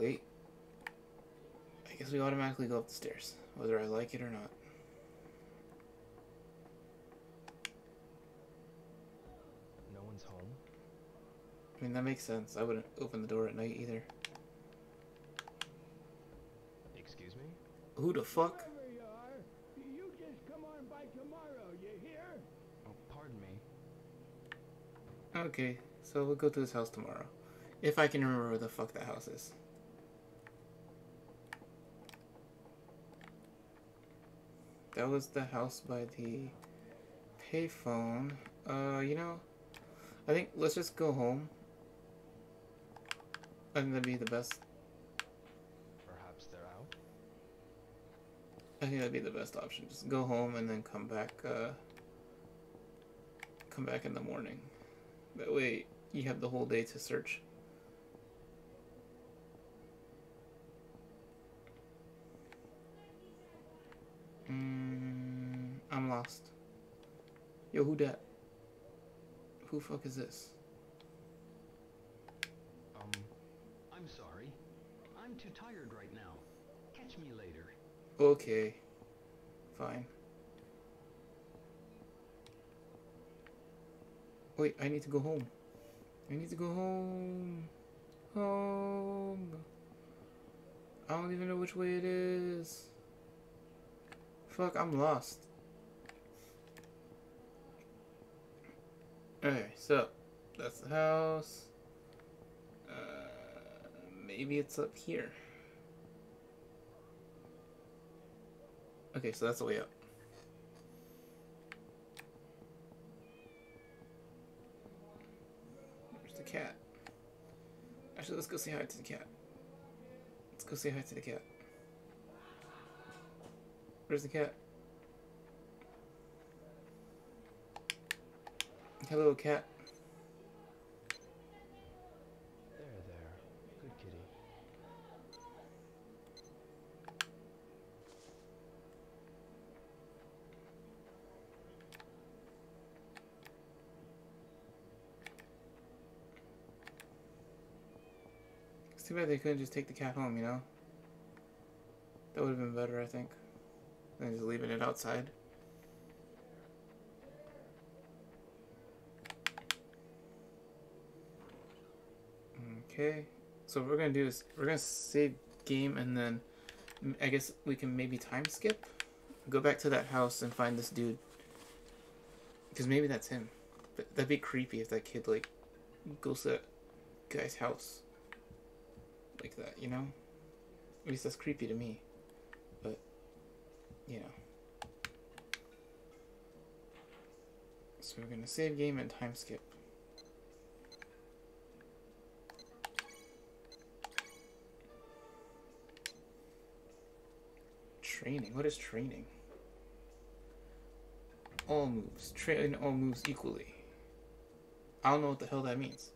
S1: Wait. I guess we automatically go up the stairs, whether I like it or not.
S3: No one's home.
S1: I mean, that makes sense. I wouldn't open the door at night either.
S3: Excuse me?
S1: Who the fuck?
S4: You you just come on by tomorrow, you hear?
S3: Oh, pardon me.
S1: Okay, so we'll go to his house tomorrow. If I can remember where the fuck that house is. That was the house by the payphone. Uh, you know, I think let's just go home. I think that'd be the best.
S3: Perhaps they're out?
S1: I think that'd be the best option. Just go home and then come back. Uh, come back in the morning. That way, you have the whole day to search. Mm, I'm lost. Yo, who dat? Who fuck is this?
S8: Um, I'm sorry. I'm too tired right now. Catch me later.
S1: Okay. Fine. Wait, I need to go home. I need to go home. Home. I don't even know which way it is. Fuck, I'm lost. Okay, so that's the house. Uh, maybe it's up here. Okay, so that's the way up. Where's the cat? Actually, let's go say hi to the cat. Let's go say hi to the cat. Where's the cat? Hello, cat.
S3: There, there. Good kitty.
S1: They couldn't just take the cat home, you know? That would have been better, I think, than just leaving it outside. Okay, so what we're gonna do is we're gonna save game and then I guess we can maybe time skip, go back to that house and find this dude. Because maybe that's him, but that'd be creepy if that kid like goes to that guy's house like that, you know? At least that's creepy to me. But, you know. So we're gonna save game and time skip. Training? What is training? All moves. Train all moves equally. I don't know what the hell that means.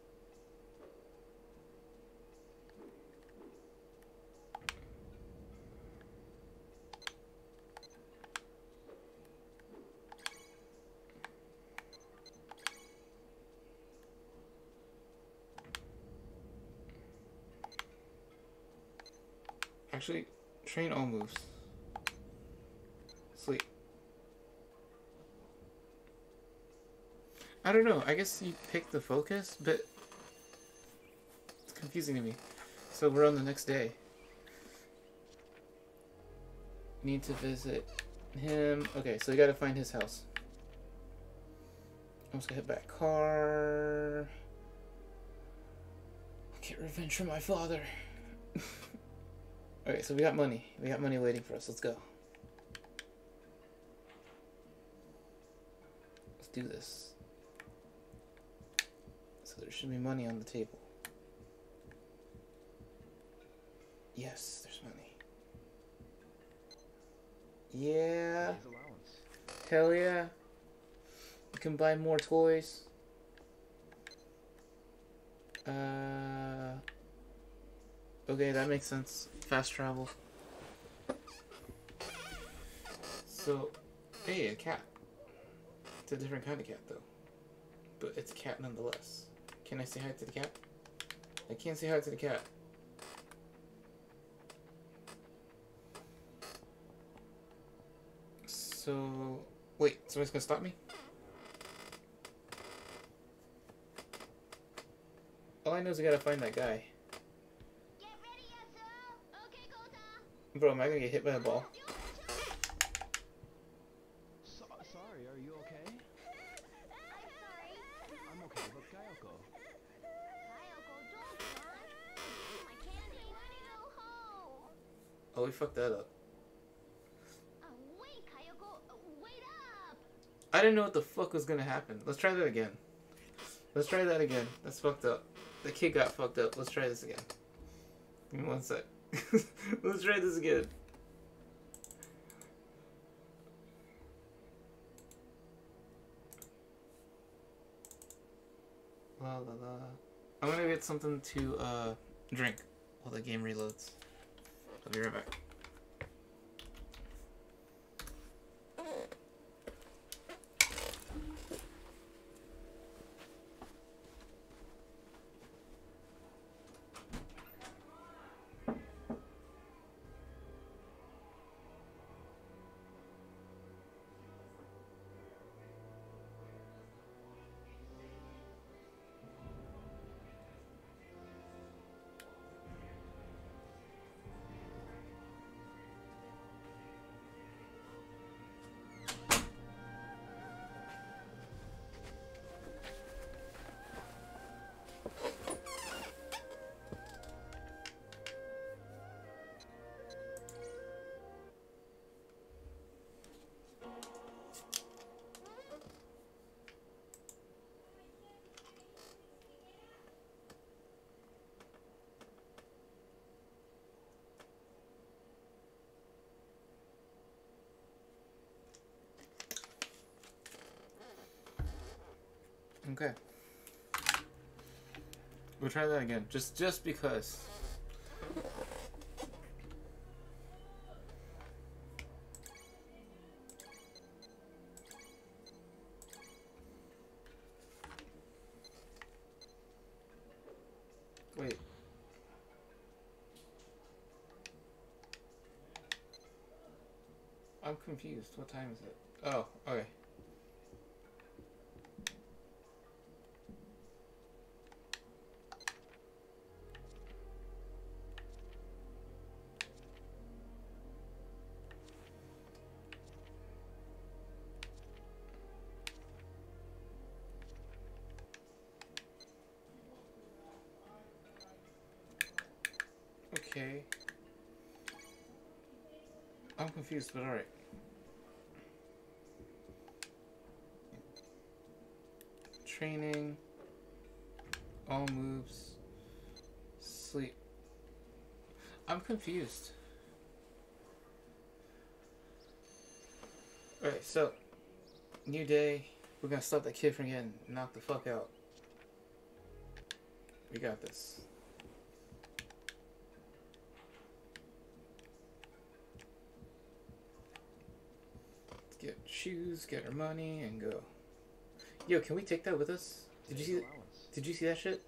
S1: Actually, train all moves. Sleep. I don't know. I guess you pick the focus, but it's confusing to me. So we're on the next day. Need to visit him. Okay, so we gotta find his house. I'm just gonna hit back car. Get revenge from my father. [laughs] okay, so we got money. We got money waiting for us. Let's go. Let's do this. So there should be money on the table. Yes, there's money. Yeah. Hell yeah. You can buy more toys. Uh. Okay, that makes sense. Fast travel. So, hey, a cat. It's a different kind of cat, though. But it's a cat nonetheless. Can I say hi to the cat? I can't say hi to the cat. So, wait, somebody's gonna stop me? All I know is I gotta find that guy. Bro, am I gonna get hit by a ball?
S3: So, sorry, are you okay?
S2: I'm sorry.
S3: I'm okay, but Kayoko.
S2: Kayoko, don't run. My candy. I wanna go home.
S1: Oh, we fucked that up.
S2: Wait, Kayoko. Wait up.
S1: I didn't know what the fuck was gonna happen. Let's try that again. Let's try that again. That's fucked up. The kid got fucked up. Let's try this again. Give me one sec. [laughs] Let's try this again. La la la. I'm gonna get something to uh drink while the game reloads. I'll be right back. Okay. We'll try that again. Just just because. Wait. I'm confused. What time is it? Oh, okay. Okay. Confused, but alright. Training. All moves. Sleep. I'm confused. Alright, so. New day. We're gonna stop that kid from getting knocked the fuck out. We got this. get shoes, get our money, and go. Yo, can we take that with us? Did you see? Did you see that shit?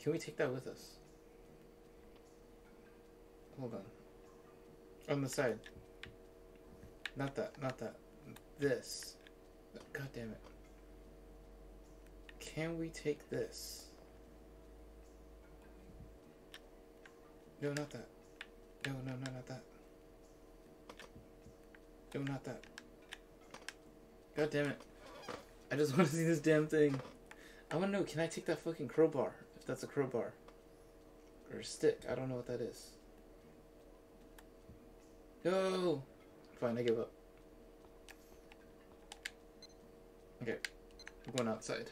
S1: Can we take that with us? Hold on. On the side. Not that. Not that. This. God damn it. Can we take this? No, not that. No, no, no, not that. No, not that. God damn it. I just [laughs] want to see this damn thing. I want to know, can I take that fucking crowbar? If that's a crowbar. Or a stick. I don't know what that is. No! Fine, I give up. Okay. I'm going outside.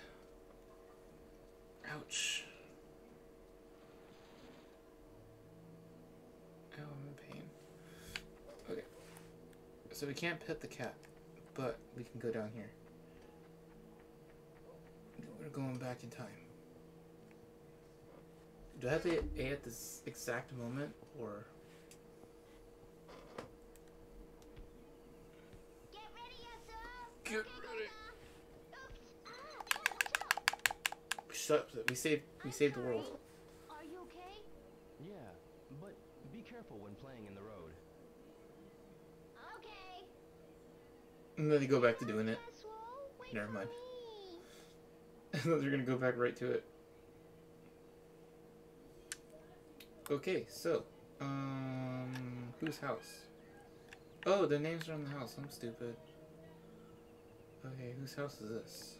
S1: Ouch. Ow, I'm in pain. Okay. So we can't pet the cat, but we can go down here. We're going back in time. Do I have to hit A at this exact moment, or
S2: Get ready, Yasuo.
S1: Get
S2: Okay,
S1: ready.
S2: Koga. Oops. Ah, yeah, watch out.
S1: shut? We saved. We saved the world.
S2: Are you okay?
S3: Yeah, but be careful when playing in the road.
S2: Okay.
S1: And then they go back to doing it. Never mind. [laughs] And then they're gonna go back right to it. Okay, so, um, whose house? Oh, the names are on the house. I'm stupid. Okay, whose house is this?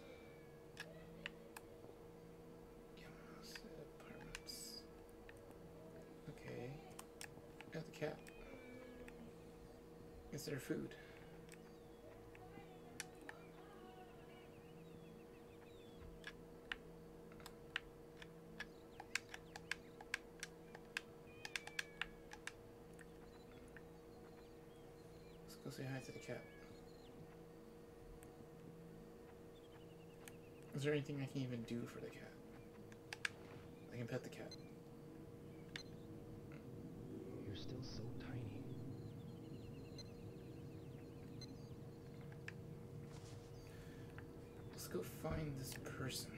S1: Okay. Got the cat. Is there food? Say hi to the cat. Is there anything I can even do for the cat? I can pet the cat.
S3: You're still so tiny.
S1: Let's go find this person.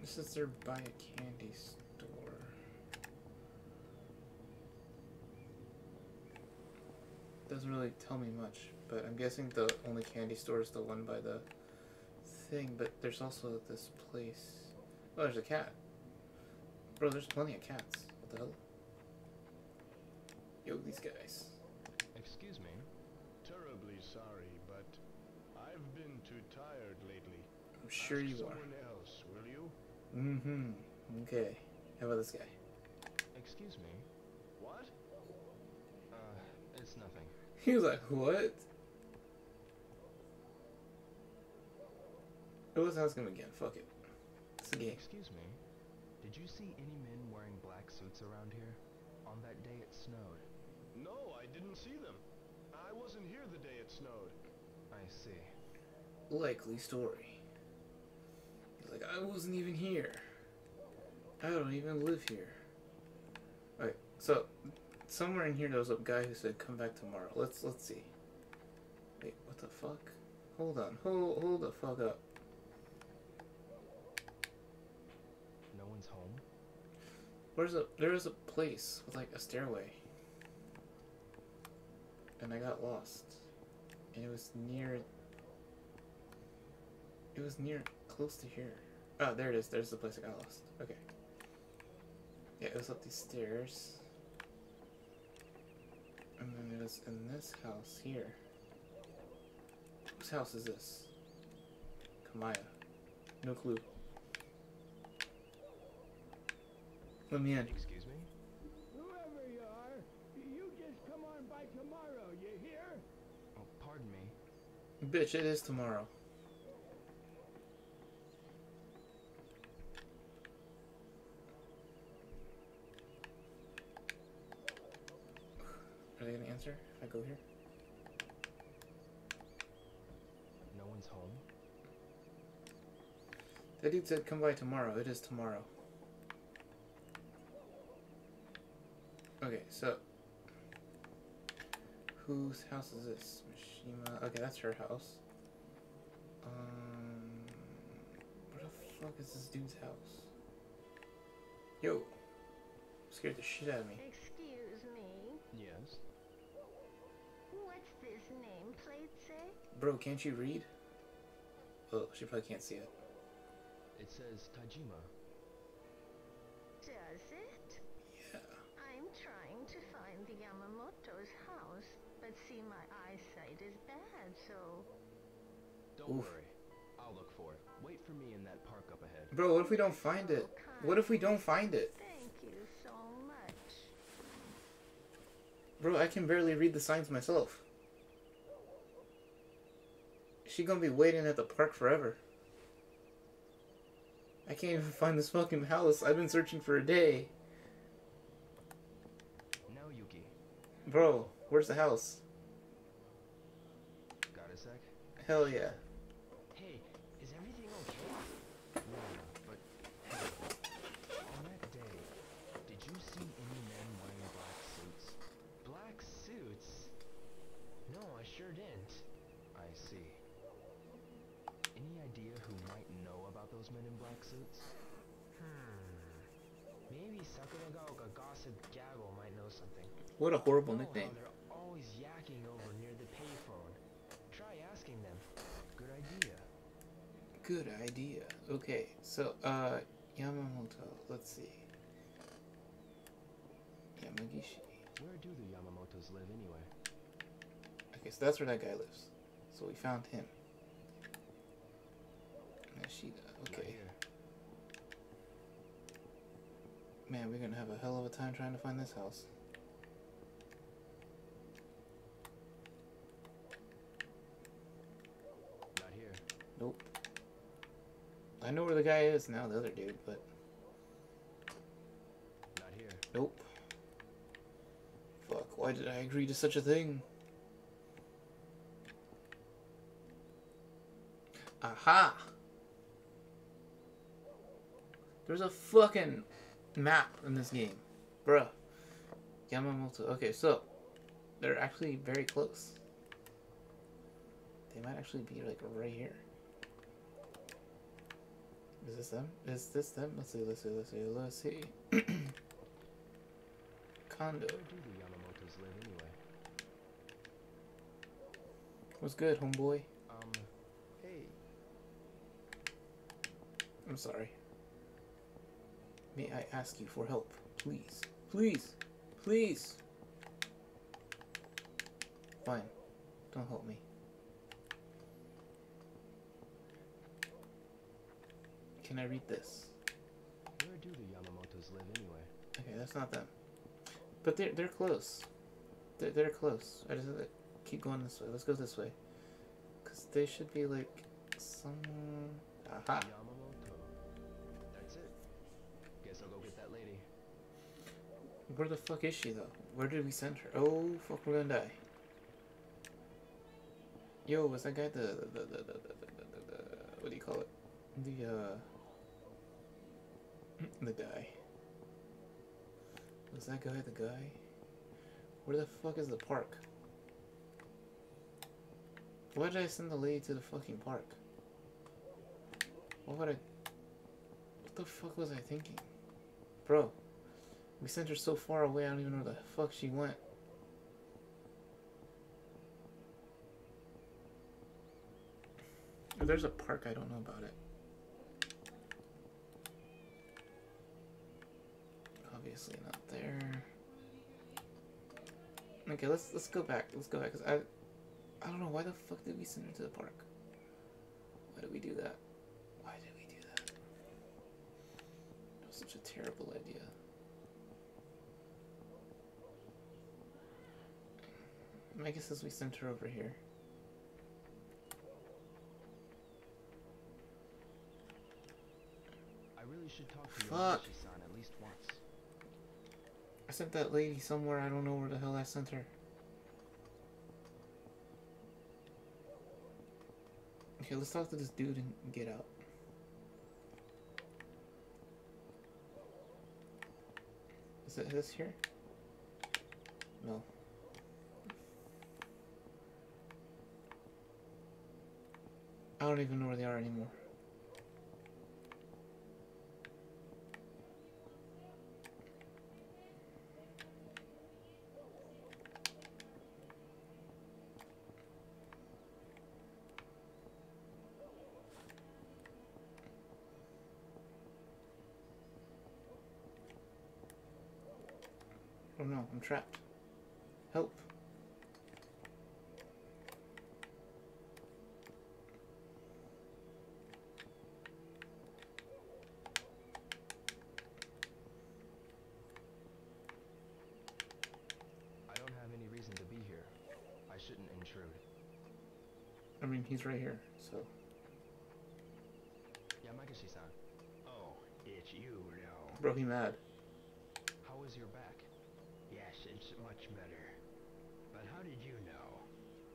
S1: This is their buy a candy store. Doesn't really tell me much, but I'm guessing the only candy store is the one by the thing, but there's also this place. Oh, there's a cat. Bro, there's plenty of cats. What the hell? Yo, these guys.
S3: Excuse me.
S8: Terribly sorry, but I've been too tired lately.
S1: I'm sure
S8: Ask
S1: you are.
S8: someone else, will you?
S1: Mm-hmm. Okay. How about this guy?
S3: Excuse me.
S8: What?
S3: Uh, it's nothing.
S1: He was like, what? Oh, let's ask him again. Fuck it. It's a game.
S3: Excuse me. Did you see any men wearing black suits around here? On that day it snowed.
S8: No, I didn't see them. I wasn't here the day it snowed.
S3: I see.
S1: Likely story. He's like, I wasn't even here. I don't even live here. Alright, so somewhere in here there was a guy who said come back tomorrow. Let's let's see. Wait, what the fuck? Hold on. Hold hold the fuck up.
S3: No one's home?
S1: Where's a there was a place with like a stairway. And I got lost. And it was near it was near close to here. Oh, there it is. There's the place I got lost. Okay. Yeah, it was up these stairs. And then it was in this house here. Whose house is this? Kamaya. No clue. Let me in.
S3: Excuse me?
S4: Whoever you are, you just come on by tomorrow, you hear?
S3: Oh, pardon me.
S1: Bitch, it is tomorrow. Answer if I go here?
S3: No one's home?
S1: That dude said come by tomorrow. It is tomorrow. Okay, so whose house is this? Mishima. Okay, that's her house. Um, where the fuck is this dude's house? Yo, scared the shit out of me. Bro, can't you read? Oh, she probably can't see it.
S3: It says Tajima.
S6: Does it?
S1: Yeah.
S6: I'm trying to find the Yamamoto's house, but see my eyesight is bad, so
S3: Don't
S1: Oof.
S3: worry. I'll look for it. Wait for me in that park up ahead.
S1: Bro, what if we don't find it? What if we don't find it?
S6: thank you so much.
S1: Bro, I can barely read the signs myself. She gonna be waiting at the park forever. I can't even find the fucking house. I've been searching for a day.
S3: Now, Yuki.
S1: Bro, where's the house?
S3: Got a sec?
S1: Hell yeah.
S3: Hey, is everything okay? Yeah, but hey, on that day, did you see any men wearing black suits? Black suits? No, I sure didn't. I see. Idea who might know about those men in black suits? Hmm. Maybe Sakuragaoka Gossip Gaggle might know something.
S1: What a horrible nickname.
S3: They're always yakking over near the payphone. Try asking them. Good idea.
S1: Good idea. Okay, so, uh, Yamamoto, let's see. Yamagishi.
S3: Where do the Yamamotos live anyway?
S1: Okay, so that's where that guy lives. So we found him. Nashida,
S3: Not
S1: okay. Man, we're gonna have a hell of a time trying to find this house.
S3: Not here.
S1: Nope. I know where the guy is now, the other dude, but
S3: Not here.
S1: nope. Fuck, why did I agree to such a thing? Aha! There's a fucking map in this game. Bruh. Yamamoto. Okay, so they're actually very close. They might actually be like right here. Is this them? Is this them? Let's see, let's see, let's see, let's see. [clears throat] Condo.
S3: Where do the Yamamotos live anyway?
S1: What's good, homeboy?
S3: Um, hey.
S1: I'm sorry. May I ask you for help? Please. Please. Please. Fine. Don't help me. Can I read this?
S3: Where do the Yamamotos live anyway?
S1: Okay, that's not them. But they're they're close. They're, they're close. I just have to keep going this way. Let's go this way. Cause they should be like some. Aha. Where the fuck is she though? Where did we send her? Oh fuck, we're gonna die. Yo, was that guy the the the the, the, the, the, what do you call it? The uh [clears throat] the guy. Was that guy the guy? Where the fuck is the park? Why did I send the lady to the fucking park? What would I What the fuck was I thinking? Bro, we sent her so far away, I don't even know where the fuck she went. There's a park, I don't know about it. Obviously not there. Okay, let's let's go back. Let's go back because I I don't know why the fuck did we send her to the park. Why did we do that? Why did we do that? That was such a terrible idea. My guess is we sent her over here.
S3: I really should talk to
S1: Fuck.
S3: Yamagishi-san at least once.
S1: I sent that lady somewhere. I don't know where the hell I sent her. Okay, let's talk to this dude and get out. Is it this here? No. Don't even know where they are anymore. Oh no, I'm trapped. Help.
S3: I don't have any reason to be here. I shouldn't intrude.
S1: I mean, he's right here, so.
S3: Yamagishi-san,
S8: Oh, it's you now.
S1: Bro, he mad.
S3: how is your back?
S8: Yes, it's much better.
S4: But how did you know?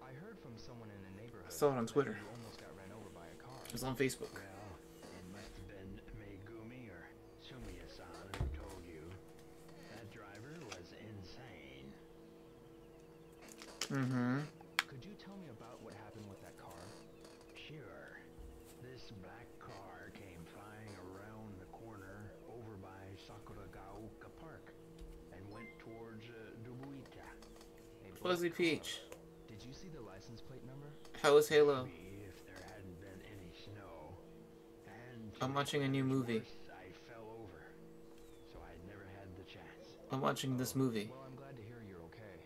S3: I heard from someone in the neighborhood.
S1: I saw it on Twitter.
S3: You almost got ran over by a car.
S1: It was on Facebook.
S4: Well,
S3: A black
S1: Fuzzy
S3: car.
S1: Peach.
S3: Did you see the license plate number?
S1: How is Halo?
S4: If there hadn't been any snow. And
S1: I'm watching a new movie.
S4: I fell over. So I'd never had the chance.
S1: I'm watching this movie.
S3: Well, I'm glad to hear you're okay.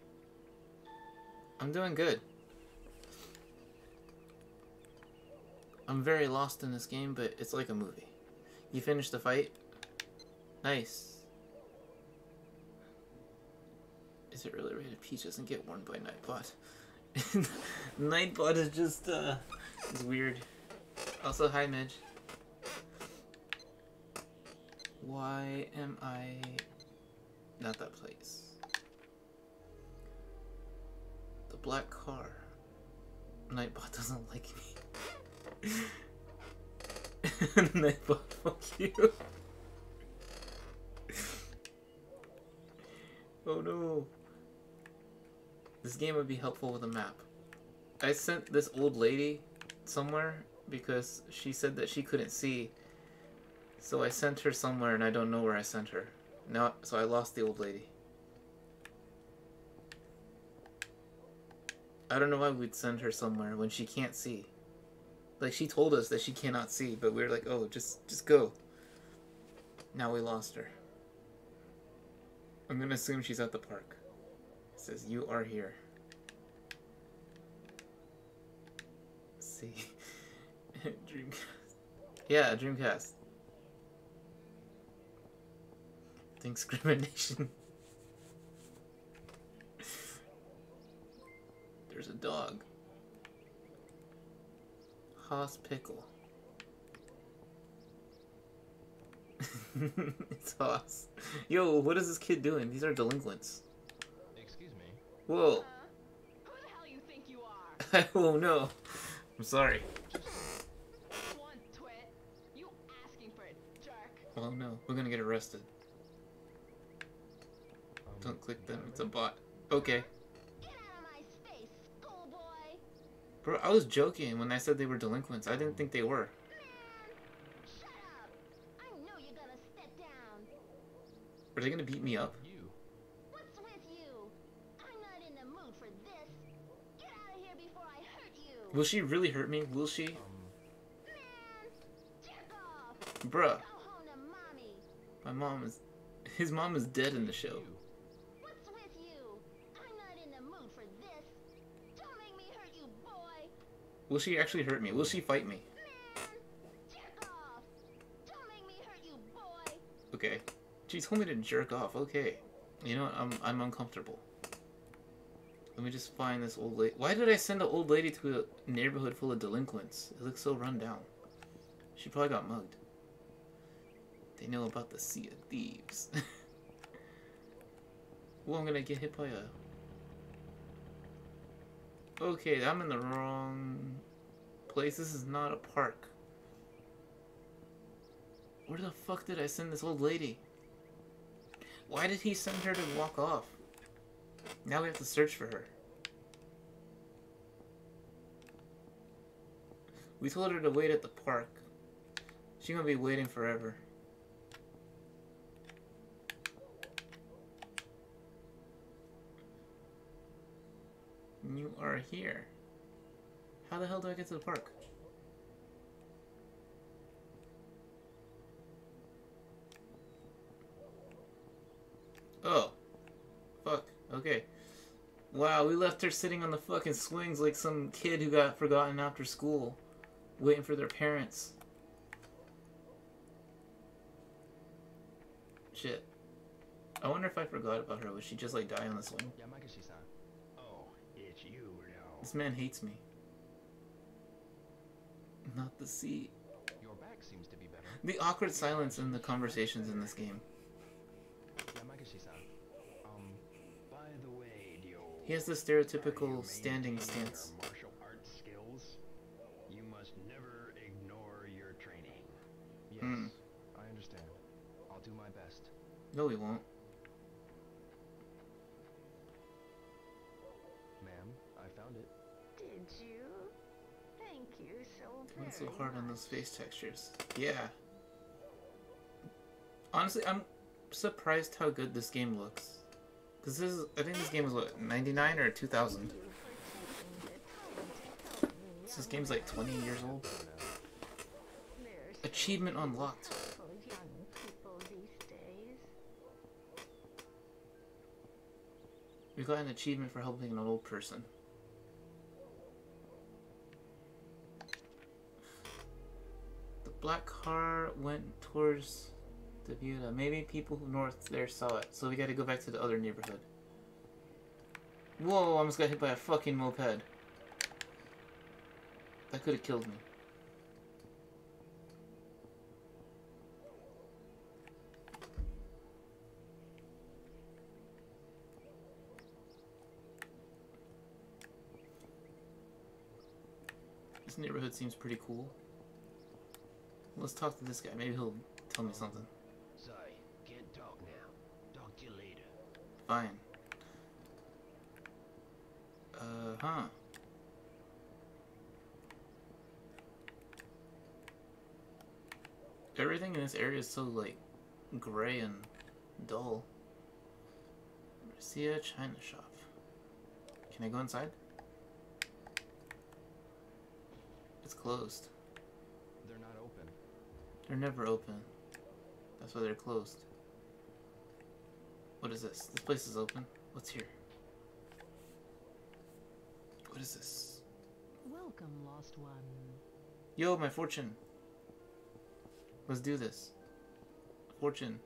S1: I'm doing good. I'm very lost in this game, but it's like a movie. You finish the fight? Nice. Is it really rated Peach doesn't get warned by Nightbot? [laughs] Nightbot is just, uh, it's weird. Also, hi Midge. Why am I not that place? The black car. Nightbot [laughs] doesn't like me. [laughs] Nightbot, fuck you. oh no. This game would be helpful with a map. I sent this old lady somewhere because she said that she couldn't see. So I sent her somewhere and I don't know where I sent her. Now, so I lost the old lady. I don't know why we'd send her somewhere when she can't see. Like she told us that she cannot see, but we are like, "Oh, just just go." Now we lost her. I'm going to assume she's at the park. Says you are here. see. [laughs] Dreamcast. Yeah, Dreamcast. Thanks, [laughs] discrimination. There's a dog. Haas Pickle. [laughs] it's Haas. Yo, what is this kid doing? These are delinquents.
S3: Excuse me.
S1: Whoa.
S5: Who the hell you think you are? [laughs]
S1: oh no. I'm sorry.
S5: One twit. You asking for it, jerk.
S1: Oh no. We're gonna get arrested.
S3: Um,
S1: Don't click them. It's a bot. Okay.
S2: Get out of my space!
S1: Bro, I was joking when I said they were delinquents. I didn't think they were.
S2: Man, shut up! I know you're gonna step down.
S1: Are they gonna beat me up? Will she really hurt me? Will she? Bruh, my mom is. His mom is dead in the show. Will she actually hurt me? Will she fight me? Okay. She told me to jerk off. Okay. You know what? I'm I'm uncomfortable. Let me just find this old lady. Why did I send the old lady to a neighborhood full of delinquents? It looks so run down. She probably got mugged. They know about the Sea of Thieves. [laughs] well, I'm gonna get hit by a. Okay, I'm in the wrong place. This is not a park. Where the fuck did I send this old lady? Why did he send her to walk off? Now we have to search for her. We told her to wait at the park. She's gonna be waiting forever. You are here. How the hell do I get to the park? Oh. Fuck. Okay. Wow, we left her sitting on the fucking swings like some kid who got forgotten after school, waiting for their parents. Shit. I wonder if I forgot about her. Would she just like die on the swing?
S4: Oh, it's you now.
S1: This man hates me. Not the sea.
S3: Your back seems to be better.
S1: The awkward silence in the conversations in this game. He has the stereotypical standing stance.
S4: Martial arts skills. You must never ignore your training.
S3: Yes,
S1: Hmm.
S3: I understand. I'll do my best.
S1: No, he won't.
S3: Ma'am, I found it.
S6: Did you? Thank you so very
S1: Not so hard on those face textures. Yeah. Honestly, I'm surprised how good this game looks. Cause this is, I think this game is what, 99 or 2000?
S6: Thank you for taking the time to help me.
S1: This game's like 20 years old. Achievement unlocked. We got an achievement for helping an old person. The black car went towards Dobuita. Maybe people north there saw it, so we gotta go back to the other neighborhood. Whoa, I almost got hit by a fucking moped. That could have killed me. This neighborhood seems pretty cool. Let's talk to this guy. Maybe he'll tell me something. Fine. Uh huh. Everything in this area is so like gray and dull. See a china shop. Can I go inside? It's closed.
S3: They're not open.
S1: They're never open. That's why they're closed. What is this? This place is open. What's here? What is this?
S9: Welcome, lost one.
S1: Yo, my fortune. Let's do this. Fortune.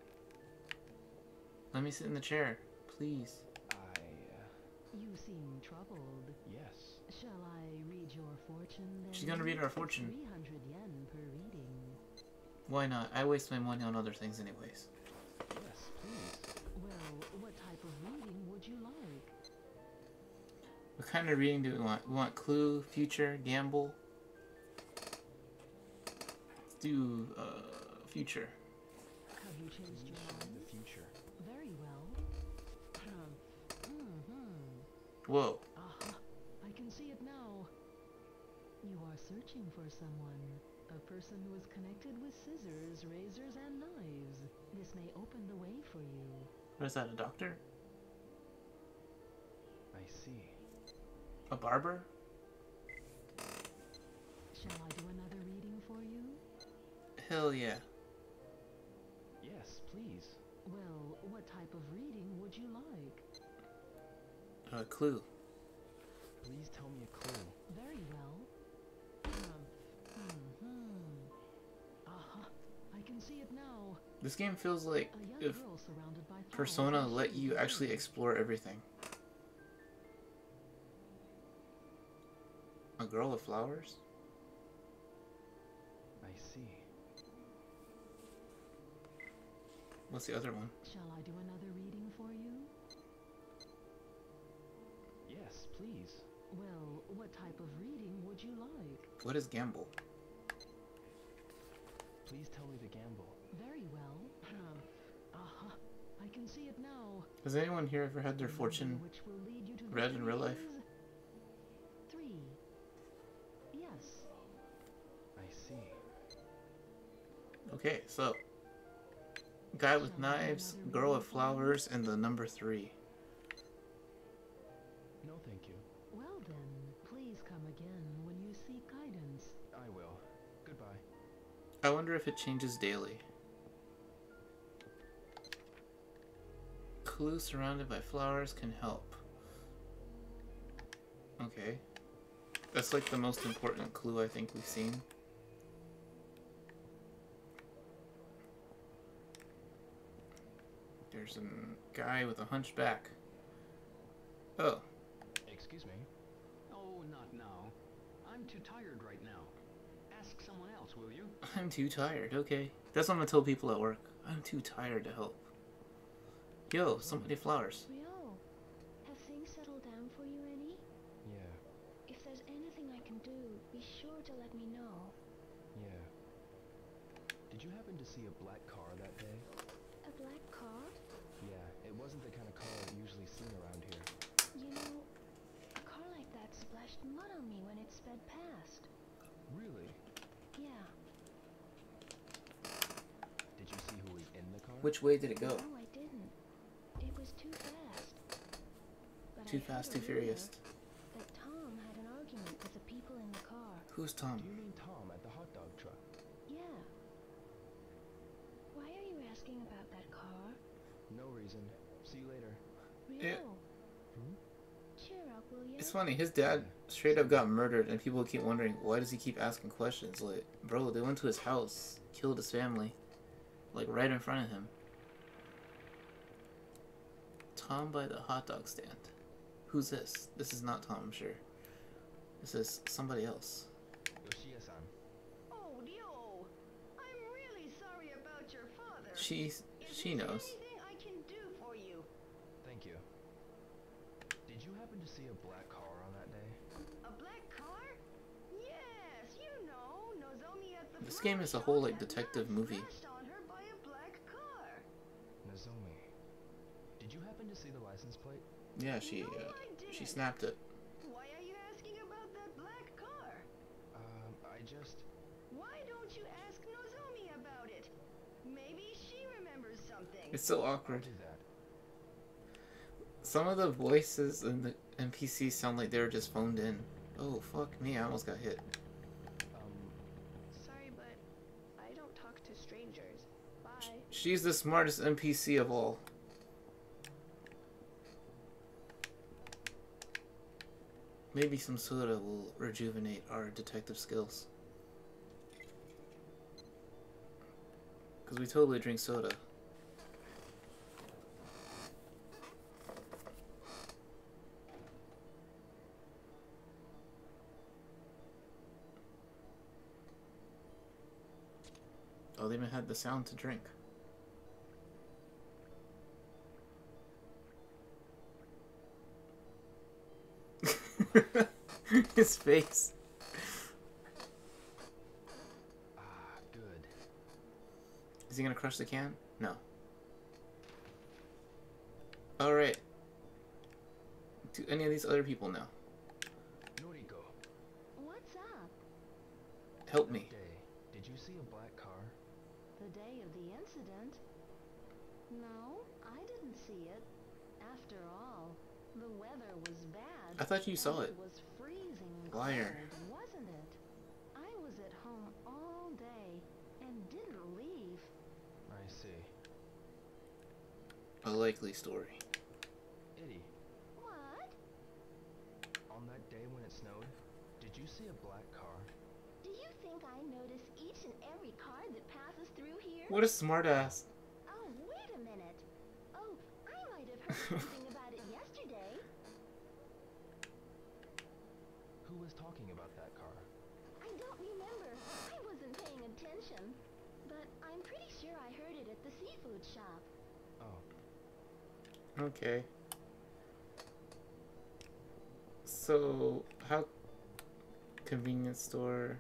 S1: Let me sit in the chair, please.
S3: I, uh,
S9: You seem troubled.
S3: yes.
S9: Shall I read your fortune then?
S1: She's gonna read our fortune.
S9: 300 yen per reading.
S1: Why not? I waste my money on other things anyways.
S3: Yes, please.
S9: Well, what type of reading would you like?
S1: What kind of reading do we want? We want clue, future, gamble. Let's do uh, future.
S9: Have you changed your mind?
S3: the future.
S9: Very well. [clears throat] mm-hmm.
S1: Whoa.
S9: Aha, I can see it now. You are searching for someone. A person who is connected with scissors, razors, and knives. This may open the way for you.
S1: What is that? A doctor?
S3: I see.
S1: A barber?
S9: Shall I do another reading for you?
S1: Hell yeah.
S3: Yes, please.
S9: Well, what type of reading would you like?
S1: A clue.
S3: Please tell me a clue.
S9: Very well. Um, hmm Aha, I can see it now.
S1: This game feels like if
S9: girl surrounded by flowers
S1: Persona let you actually explore everything. A girl with flowers?
S3: I see.
S1: What's the other one?
S9: Shall I do another reading for you?
S3: Yes, please.
S9: Well, what type of reading would you like?
S1: What is gamble?
S3: Please tell me the gamble.
S9: Very well. [clears throat] Um, aha, I can see it now.
S1: Has anyone here ever had their fortune?
S9: which will lead you to
S1: read in real life?
S9: Three. Yes.
S3: I see.
S1: Okay, so guy with
S9: Shall I do
S1: knives, girl with flowers, and the number three.
S3: No, thank you.
S9: Well then, please come again when you seek guidance.
S3: I will. Goodbye.
S1: I wonder if it changes daily. Clue surrounded by flowers can help. Okay. That's like the most important clue I think we've seen. There's a guy with a hunchback. Oh,
S4: Excuse me? Oh, not now. I'm too tired right now. Ask someone else, will you?
S1: I'm too tired. Okay. That's what I'm gonna tell people at work. I'm too tired to help. Yo, somebody flowers.
S2: Ryo, have things settled
S9: down for you, Eddie?
S3: Yeah,
S9: If there's anything I can do, be sure to let me know.
S3: yeah. Did you happen to see a black car that day?
S9: A black car?
S3: Yeah, it wasn't the kind of car usually seen around here.
S9: You know, a car like that splashed mud on me when it sped past.
S3: Really?
S9: Yeah.
S3: Did you see who was in the car?
S1: Which way did it go?
S9: No, I didn't. It was too fast. But
S1: Too fast,
S9: a
S1: too furious.
S9: That Tom had an argument with the people in the car.
S1: Who's Tom?
S3: Do you mean Tom at the hot dog truck?
S9: Yeah. Why are you asking about that car?
S3: No reason. See you later.
S1: Yeah.
S9: Ryo.
S3: Hmm?
S9: Cheer up, will you?
S1: It's funny. His dad straight up got murdered, and people keep wondering why does he keep asking questions? Like, bro, they went to his house, killed his family, like right in front of him. Tom by the hot dog stand. Who's this? This is not Tom, I'm sure. This is somebody else.
S3: Yoshia-san.
S5: Oh, Dio! I'm really sorry about your father.
S1: She she knows.
S5: anything I can do for you?
S3: Thank you. Did you happen to see a black car on that day?
S5: A black car? Yes, you know, Nozomi at the
S1: This game is a whole, like, detective movie.
S5: on her by a black car.
S3: Nozomi. Did you happen to see the license plate?
S1: Yeah, she uh,
S5: I
S1: she snapped it.
S5: Why are you asking about that black car?
S3: Um, I just...
S5: Why don't you ask Nozomi about it? Maybe she remembers something.
S1: It's so awkward.
S3: that.
S1: Some of the voices in the NPCs sound like they were just phoned in. Oh fuck me! I almost got hit.
S3: Um,
S10: Sorry, but I don't talk to strangers. Bye.
S1: She's the smartest NPC of all. Maybe some soda will rejuvenate our detective skills. Because we totally drink soda. Oh, they even had the sound to drink. His face.
S3: ah, good.
S1: Is he gonna crush the can? No. Alright. Do any of these other people know?
S3: Noriko.
S9: What's up?
S1: Help me.
S3: Day, did you see a black car?
S9: The day of the incident? No, I didn't see it. After all, the weather was bad.
S1: I thought you saw it.
S9: It was freezing
S1: Liar.
S9: wasn't it? I was at home all day and didn't leave.
S3: I see.
S1: A likely story.
S3: Eddie,
S9: What?
S3: on that day when it snowed, did you see a black car?
S11: Do you think I notice each and every car that passes through here?
S1: What a smartass.
S11: Oh, wait a minute. Oh, I might have heard [laughs] something about it yesterday.
S3: Who was talking about that car?
S11: I don't remember. I wasn't paying attention. But I'm pretty sure I heard it at the seafood shop.
S3: Oh,
S1: Okay. So, how convenience store,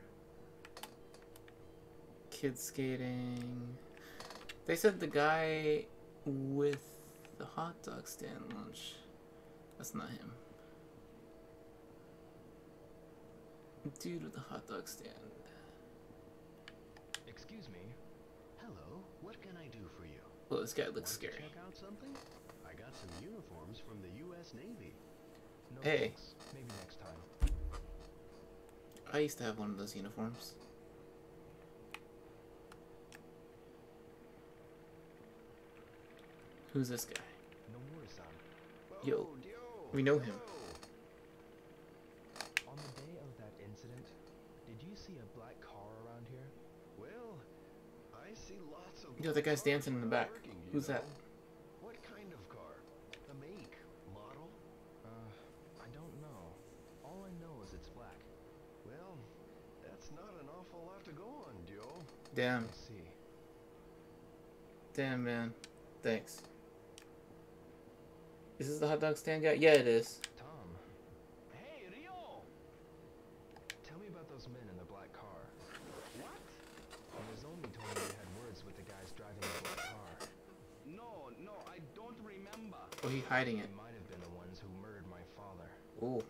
S1: kids skating. They said the guy with the hot dog stand lunch. That's not him. Dude with the hot dog stand.
S3: excuse me.
S4: Hello, what can I do for you?
S1: Well, this guy looks
S4: Want
S1: scary.
S4: check out something? Got some uniforms from the U.S. Navy.
S3: No
S1: Hey.
S3: thanks. Maybe next time.
S1: I used to have one of those uniforms. Who's this guy? Yo,
S4: Oh, Dio,
S1: we know him.
S3: on the day of that incident, did you see a black car around here?
S4: Well, I see lots of.
S1: Yo, that guy's dancing in the back. Who's that? Damn. Damn, man. Thanks. Is this the hot dog stand guy? Yeah, it is.
S3: Tom.
S1: Hey, Ryo! Tell me
S3: about those men in the
S8: black car.
S3: What? Nozomi told me
S8: you had words with
S3: the guys driving the black car. No, no, I don't
S8: remember. Oh, he's hiding it. They might have
S3: been the ones who
S1: murdered my father. Ooh.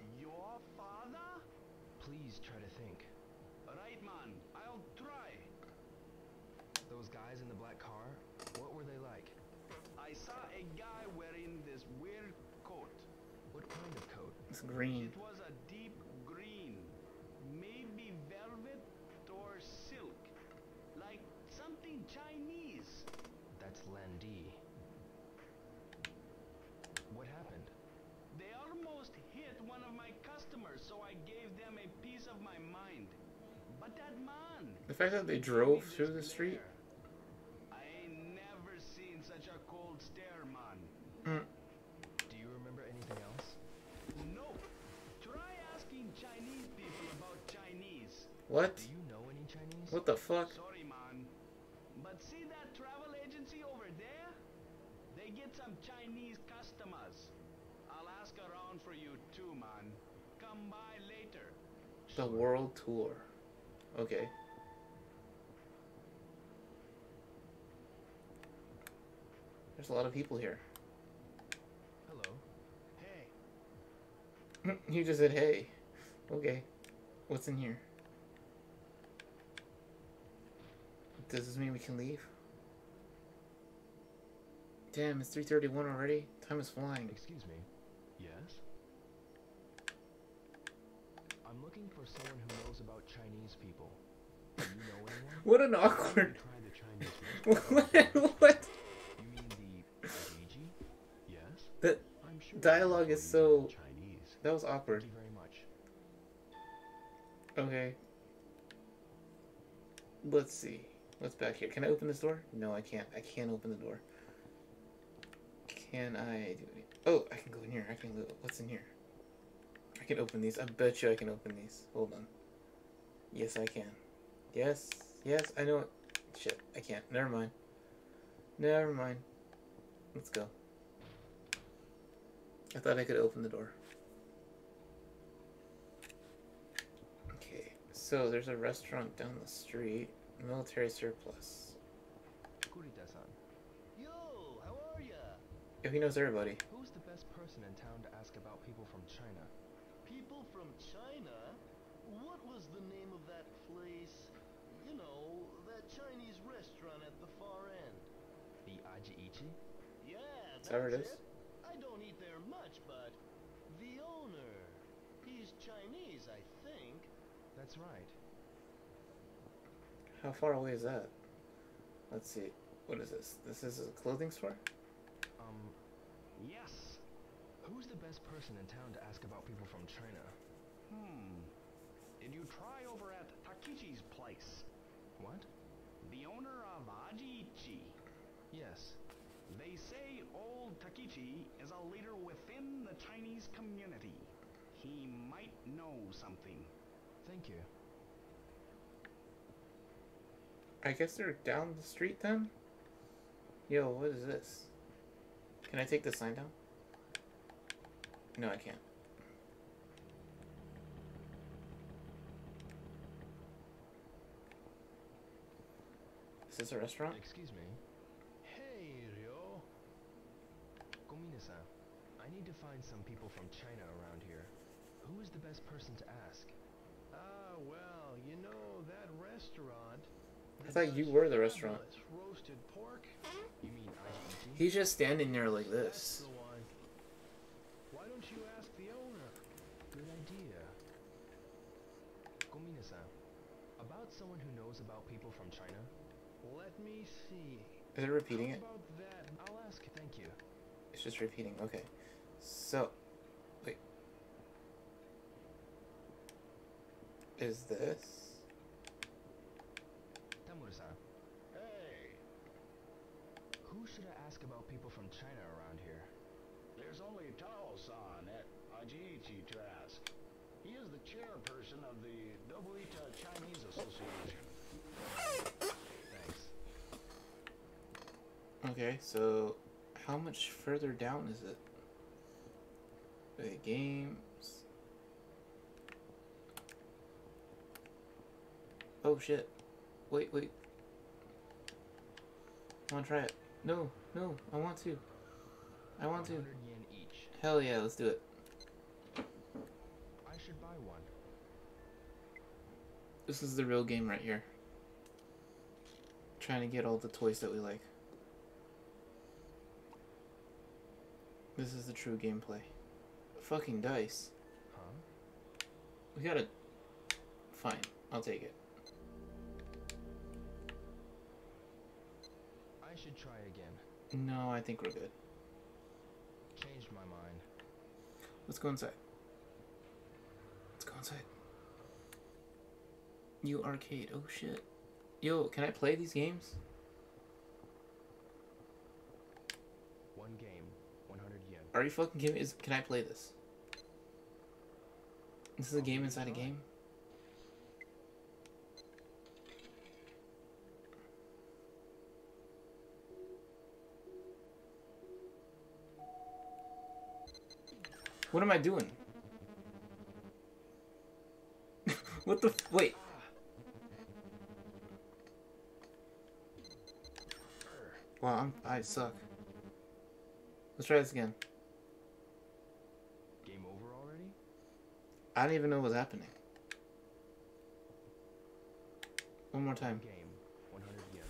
S1: Green.
S8: It was a deep green. Maybe velvet or silk. Like something Chinese.
S3: That's Lan Di. What happened?
S8: They almost hit one of my customers, so I gave them a piece of my mind. But that man.
S1: The fact that they drove through the street. What?
S3: Do you know any Chinese?
S1: What the fuck?
S8: Sorry, man. But see that travel agency over there? They get some Chinese customers. I'll ask around for you too, man. Come by later.
S1: The world tour. Okay. There's a lot of people here.
S3: Hello.
S8: Hey, [clears throat]
S1: you just said hey. Okay. What's in here? Does this mean we can leave? Damn, it's 3.31 already? Time is flying.
S3: Excuse me. Yes? I'm looking for someone who knows about Chinese people. Do you know anyone? [laughs]
S1: What an awkward...
S3: tried the Chinese [laughs] restaurant?
S1: what? what?
S3: You mean the Ajiichi? Yes?
S1: The
S3: I'm sure
S1: dialogue is so...
S3: Chinese.
S1: That was
S3: Thank
S1: awkward.
S3: you very much.
S1: Okay. Let's see. What's back here? Can I open this door? No, I can't. I can't open the door. Can I do any... Oh, I can go in here. I can go... What's in here? I can open these. I bet you I can open these. Hold on. Yes, I can. Yes. Yes, I know it. Shit, I can't. Never mind. Never mind. Let's go. I thought I could open the door. Okay, so there's a restaurant down the street. Military surplus.
S3: Kurita-san,
S8: yo, how are ya?
S1: If he knows everybody.
S3: who's the best person in town to ask about people from China?
S12: People from China? What was the name of that place? You know, that Chinese restaurant at the far end.
S3: The Ajiichi?
S12: Yeah,
S1: Is that where it
S12: that's
S1: is?
S12: I don't eat there much, but the owner, he's Chinese, I think.
S3: That's right.
S1: How far away is that? Let's see. What is this? This is a clothing store?
S3: Um,
S8: Yes.
S3: who's the best person in town to ask about people from China?
S8: Hmm. Did you try over at Takichi's place?
S3: What?
S8: The owner of Ajiichi.
S3: Yes.
S8: They say old Takichi is a leader within the Chinese community. He might know something.
S3: Thank you.
S1: I guess they're down the street then? Yo, what is this? Can I take the sign down? No, I can't. Is this a restaurant?
S3: Excuse me.
S12: Hey, Ryo.
S3: Gomina-san, I need to find some people from China around here. Who is the best person to ask?
S12: Ah, well, you know, that restaurant.
S1: I thought you were the restaurant. He's just standing there like this.
S3: About someone who knows about people from China?
S12: Let me see.
S1: Is it repeating it?
S3: I'll ask. Thank you.
S1: It's just repeating. Okay. So, wait. Is this?
S3: Tamura-san,
S8: Hey,
S3: who should I ask about people from China around here?
S8: there's only Tao-san at Ajiichi to ask. He is the chairperson of the Dobuita Chinese Association.
S3: Thanks.
S1: Okay, so how much further down is it? The games. Oh shit. Wait, wait. I wanna try it. No, no, I want to. I want to.
S3: yen each.
S1: Hell yeah, let's do it.
S3: I should buy one.
S1: This is the real game right here. Trying to get all the toys that we like. This is the true gameplay. Fucking dice.
S3: Huh?
S1: We gotta. Fine, I'll take it. No, I think we're good.
S3: Changed my mind.
S1: Let's go inside. Let's go inside. You arcade. Oh shit. Yo, can I play these games?
S3: One game, 100 yen.
S1: Are you fucking kidding me? Is, can I play this? This is a game inside a game? What am I doing? [laughs] what the f- wait. Wow, I'm, I suck. Let's try this again.
S3: Game over already?
S1: I don't even know what's happening. One more time.
S3: Game, 100 yen.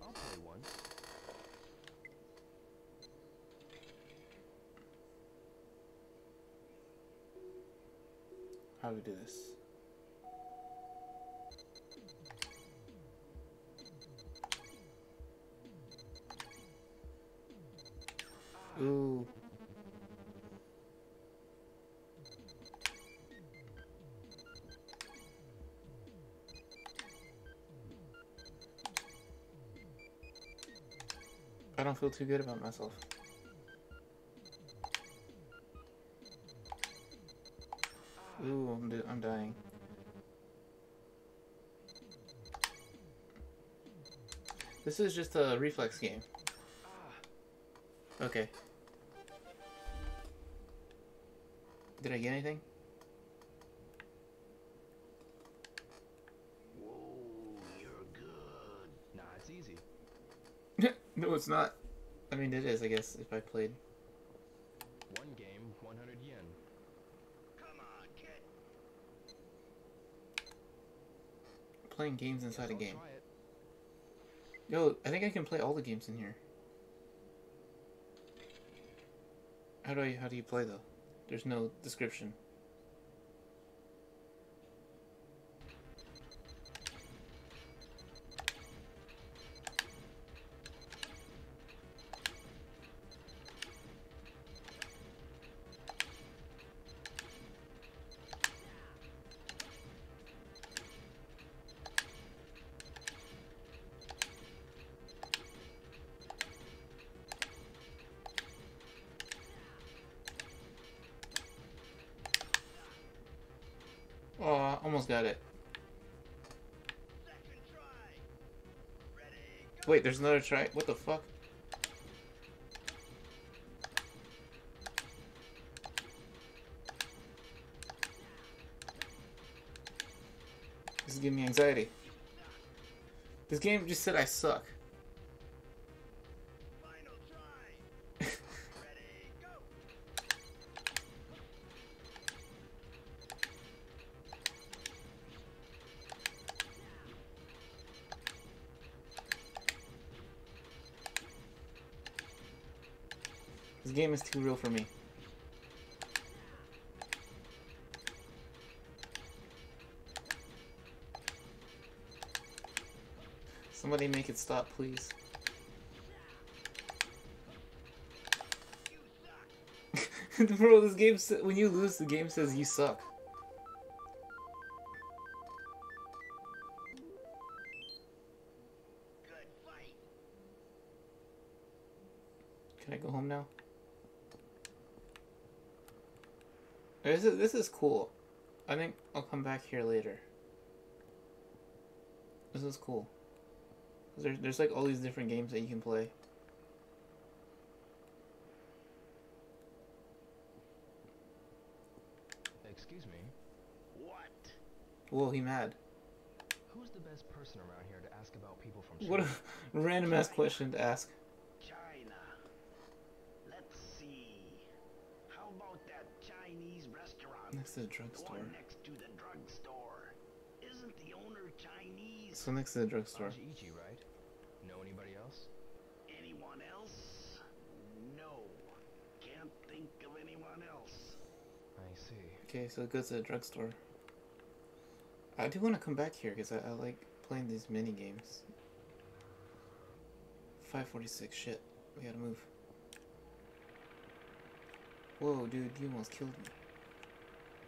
S3: I'll play one.
S1: How do we do this? Ooh. I don't feel too good about myself. This is just a reflex game. Ah. Okay. Did I get anything?
S12: Whoa, you're good.
S3: Nah, it's easy. [laughs]
S1: no, it's not. I mean, it is, I guess, if I played.
S3: One game, 100 yen.
S12: Come on, kid.
S1: Playing games inside a
S3: I'll
S1: game. Yo, I think I can play all the games in here. How do I, how do you play though? There's no description. Oh, almost got it. Wait, there's another try. What the fuck? This is giving me anxiety. This game just said I suck.
S12: Final try. Ready, go.
S1: This game is too real for me. Somebody make it stop, please. [laughs] Bro, this game when you lose, the game says you suck. This is this is cool. I think I'll come back here later. This is cool. There's there's like all these different games that you can play.
S3: Excuse me.
S12: What?
S1: Whoa, he mad.
S3: Who's the best person around here to ask about people from
S1: What a random ass question to ask.
S4: China. Let's see. How about that Chinese restaurant?
S1: Next to the
S4: The
S1: drugstore.
S4: next to the drugstore. Isn't the owner Chinese?
S1: So next to the drugstore.
S3: Ichi, right? Know anybody else?
S4: Anyone else? No. Can't think of anyone else.
S3: I see.
S1: Okay, so it goes to the drugstore. I do want to come back here because I, I like playing these mini games. 546, shit. We gotta move. Whoa, dude, you almost killed me.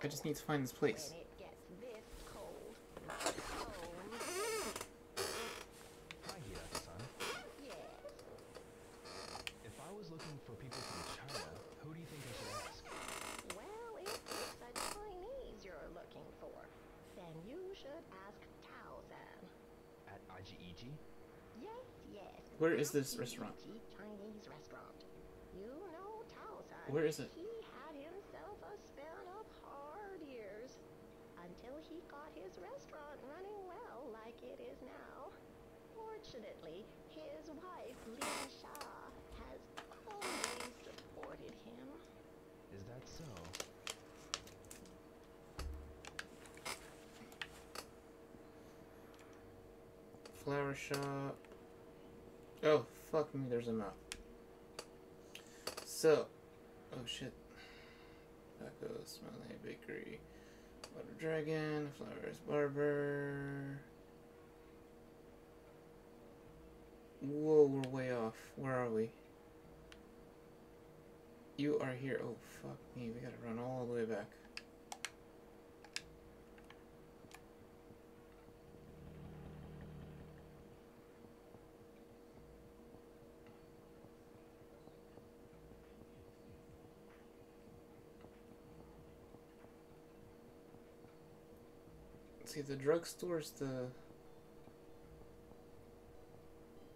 S3: should
S1: just need to find
S5: Yes, yes.
S1: Where is this
S5: Taoichi
S1: restaurant?
S5: Chinese restaurant. You know Tao-san.
S1: Where is it?
S5: He had himself a span of hard years until he got his restaurant running well like it is now. Fortunately, his wife, Lin Sha, has always supported him.
S3: Is that so?
S1: Flower shop. Oh, fuck me, there's a map. So, oh shit. Taco, Smiley Bakery, Water Dragon, Flowers Barber. Whoa, we're way off. Where are we? You are here. Oh, fuck me. We gotta run all the way back. See, the drugstore's the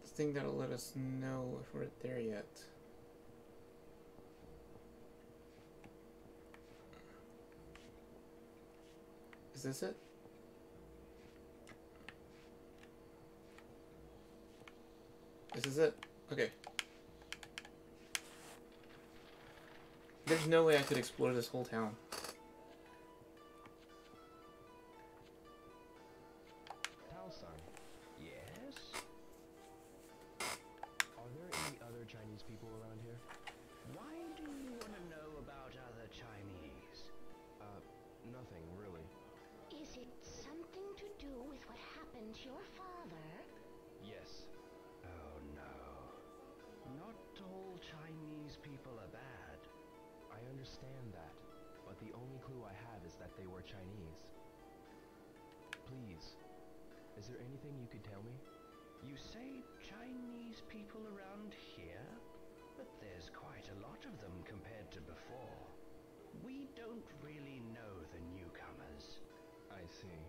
S1: the thing that'll let us know if we're there yet. Is this it? This is it? Okay. There's no way I could explore this whole town.
S3: See.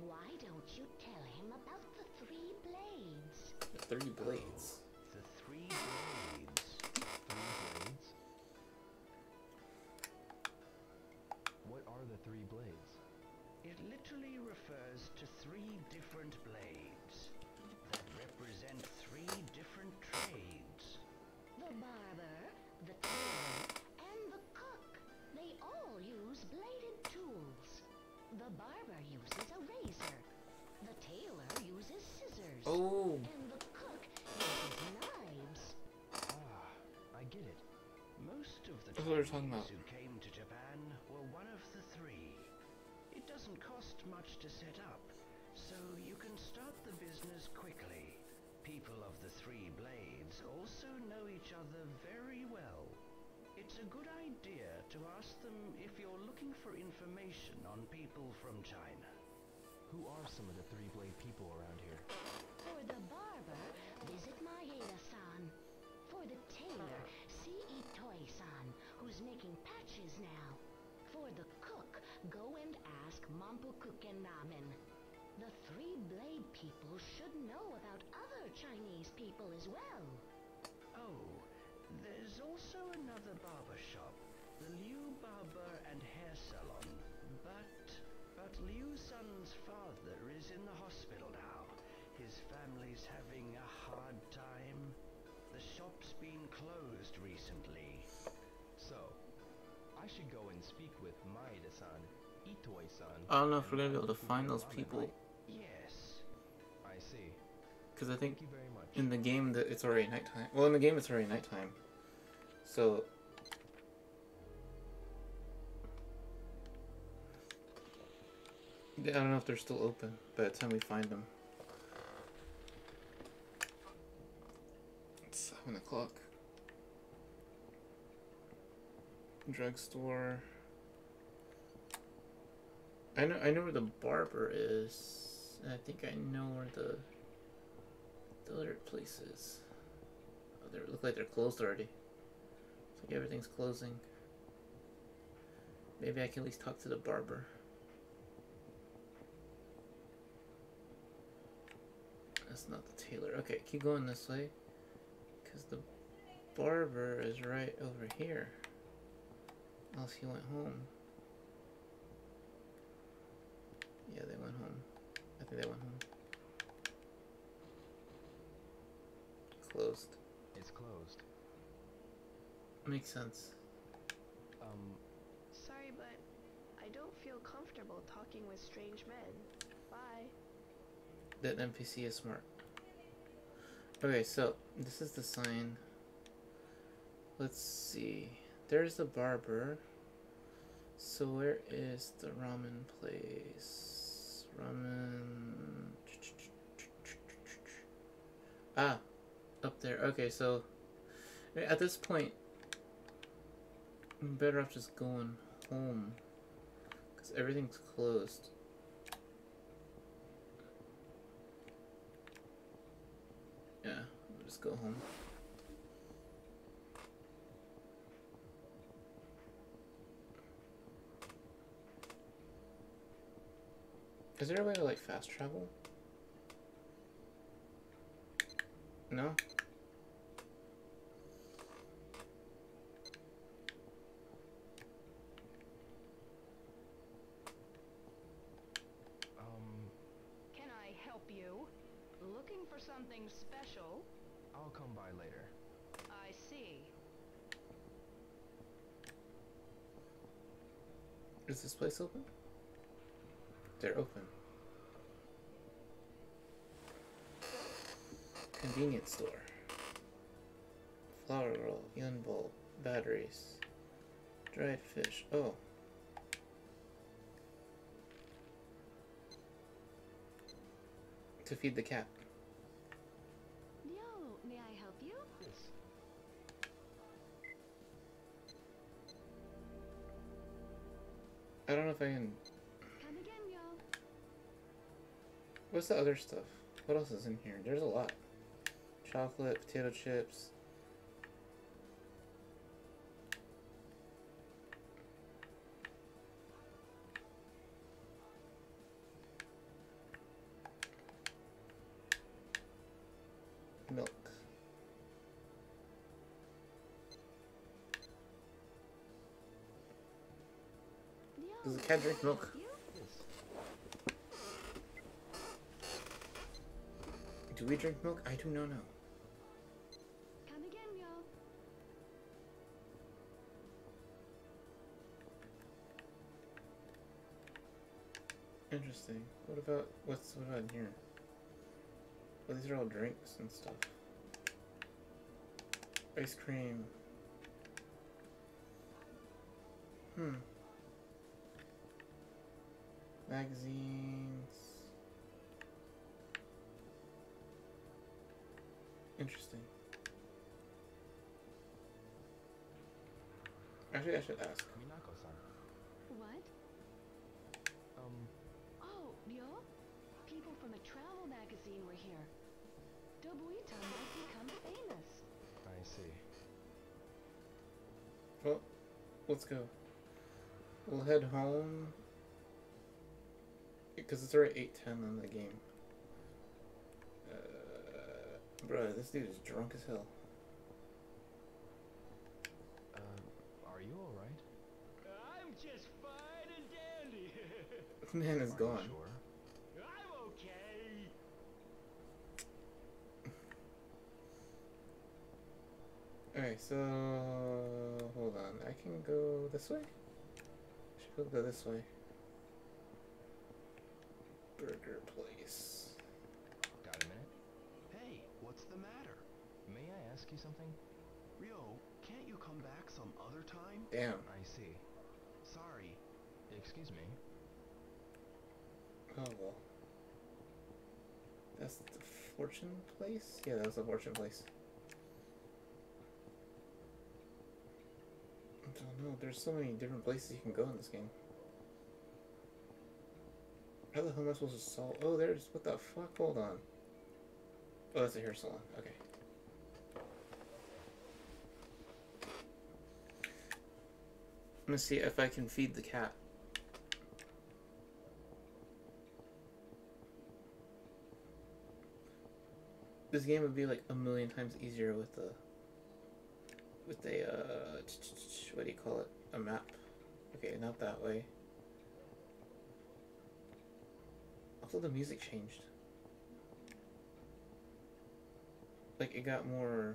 S5: Why don't you tell him about the three blades?
S1: The three blades.
S4: The three blades.
S3: Three blades? What are the three blades?
S4: It literally refers to three different blades that represent three different trades.
S5: The barber, the tailor, The barber uses a razor. The tailor uses scissors.
S1: Oh,
S5: And the cook uses knives.
S3: Ah, I get it.
S4: Most of the
S1: That's what we're
S4: Chinese who came to Japan were one of the three. It doesn't cost much to set up, so you can start the business quickly. People of the three blades also know each other very well. It's a good idea to ask them if you're looking for information on people from China.
S3: who are some of the three blade people around here?
S5: For the barber, visit Maeda-san. For the tailor, see Itoi-san, who's making patches now. For the cook, go and ask Mampukuken Ramen. The three blade people should know about other Chinese people as well.
S4: Oh, there's also another barber shop, the Liu Barber and Hair Salon. But, but Liu-san's father is in the hospital now. His family's having a hard time. The shop's been closed recently.
S3: So, I should go and speak with Maeda-san, Itoi-san.
S1: I don't know if we're gonna be able to find those people.
S4: Yes.
S3: I see.
S1: Because I think
S3: you very much.
S1: in the game that it's already nighttime. Well, in the game it's already nighttime. So I don't know if they're still open by the time we find them. It's seven o'clock. Drugstore. I know I know where the barber is. And I think I know where the the other place is. Oh, they look like they're closed already. Like everything's closing. Maybe I can at least talk to the barber. That's not the tailor. Okay, keep going this way. Because the barber is right over here. Else he went home. Yeah, they went home. I think they went home. Closed. Makes sense.
S3: Um,
S13: Sorry, but I don't feel comfortable talking with strange men. Bye.
S1: That NPC is smart. Okay, so this is the sign. Let's see. There's the barber. So where is the ramen place? Ramen. Ah, up there. Okay, so at this point, I'm better off just going home because everything's closed. Yeah, I'll just go home. Is there a way to like fast travel? No?
S3: um,
S7: Can I help you? Looking for something special?
S3: I'll come by later.
S7: I see.
S1: Is this place open? They're open. Convenience store. Flower roll, yun bowl, batteries, dried fish. Oh. To feed the cat. What's the other stuff? What else is in here? There's a lot. Chocolate, potato chips. Milk. Does the cat drink milk?
S5: help you?
S3: Yes.
S1: Do we drink milk? I do not know.
S5: Come again, yo.
S1: Interesting. What about what's what about in here? Well, these are all drinks and stuff. Ice cream. Hmm. Magazines. Interesting. Actually, I should ask.
S3: Minako-san.
S5: What?
S3: Um,
S5: Oh, yo? People from a travel magazine were here. Dobuita might become famous.
S3: I see.
S1: Well, let's go. We'll head home. Because it's already 8.10 in the game. Bruh, this dude is drunk as hell.
S3: Uh, are you alright?
S8: I'm just fine and dandy. [laughs]
S1: Man is
S3: Are
S1: gone.
S3: sure?
S8: I'm okay.
S1: Alright, so... Hold on. I can go this way? Should go this way. Burger place.
S3: Got a minute?
S12: Hey, what's the matter?
S3: May I ask you something?
S12: Ryo, can't you come back some other time?
S1: Damn.
S3: I see.
S12: Sorry.
S3: Excuse me.
S1: Oh well. That's the fortune place? Yeah, that was the fortune place. I don't know. There's so many different places you can go in this game. How the hell am I supposed to solve? Oh, there's. What the fuck? Hold on. Oh, that's a hair salon. Okay. I'm gonna see if I can feed the cat. This game would be like a million times easier with the with a uh what do you call it? A map. Okay, not that way. Also the music changed. Like it got more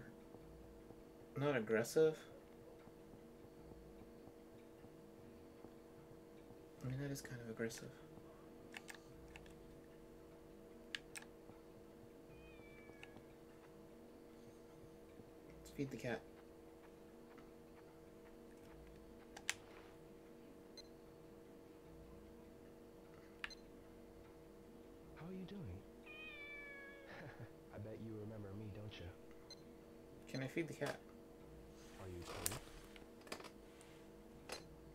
S1: not aggressive. I mean that is kind of aggressive. Let's feed the cat.
S3: How are you doing? [laughs] I bet you remember me, don't you?
S1: Can I feed the cat?
S3: Are you cold?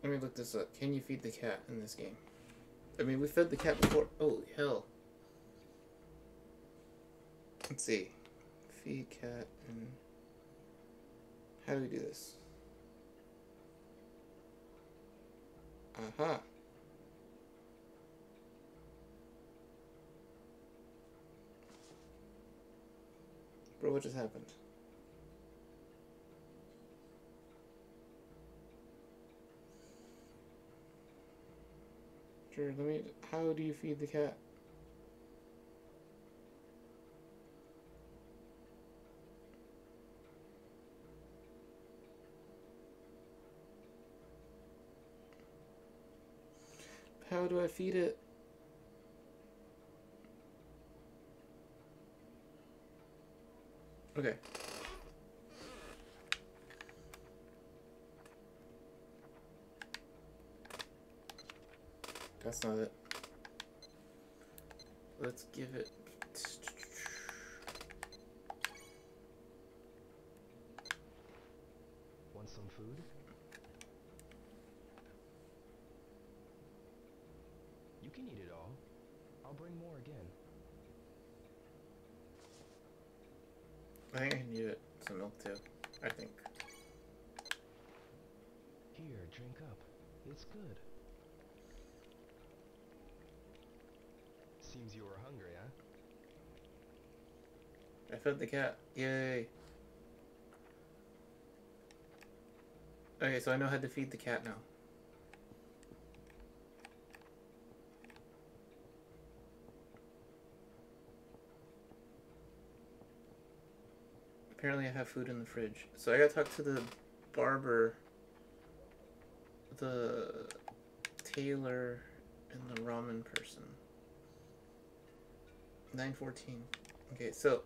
S1: Let me look this up. Can you feed the cat in this game? I mean, we fed the cat before. Oh, hell. Let's see. Feed cat and. How do we do this? Aha. Bro, what just happened? Let me. How do you feed the cat? How do I feed it? Okay. That's not it. Let's give it.
S3: Want some food? You can eat it all. I'll bring more again.
S1: I think I can give it some milk too. I think.
S3: Here, drink up. It's good. Seems you were hungry, huh?
S1: I fed the cat. Yay. Okay, so I know how to feed the cat now. Apparently I have food in the fridge. So I gotta talk to the barber, the tailor, and the ramen person. 914. Okay, so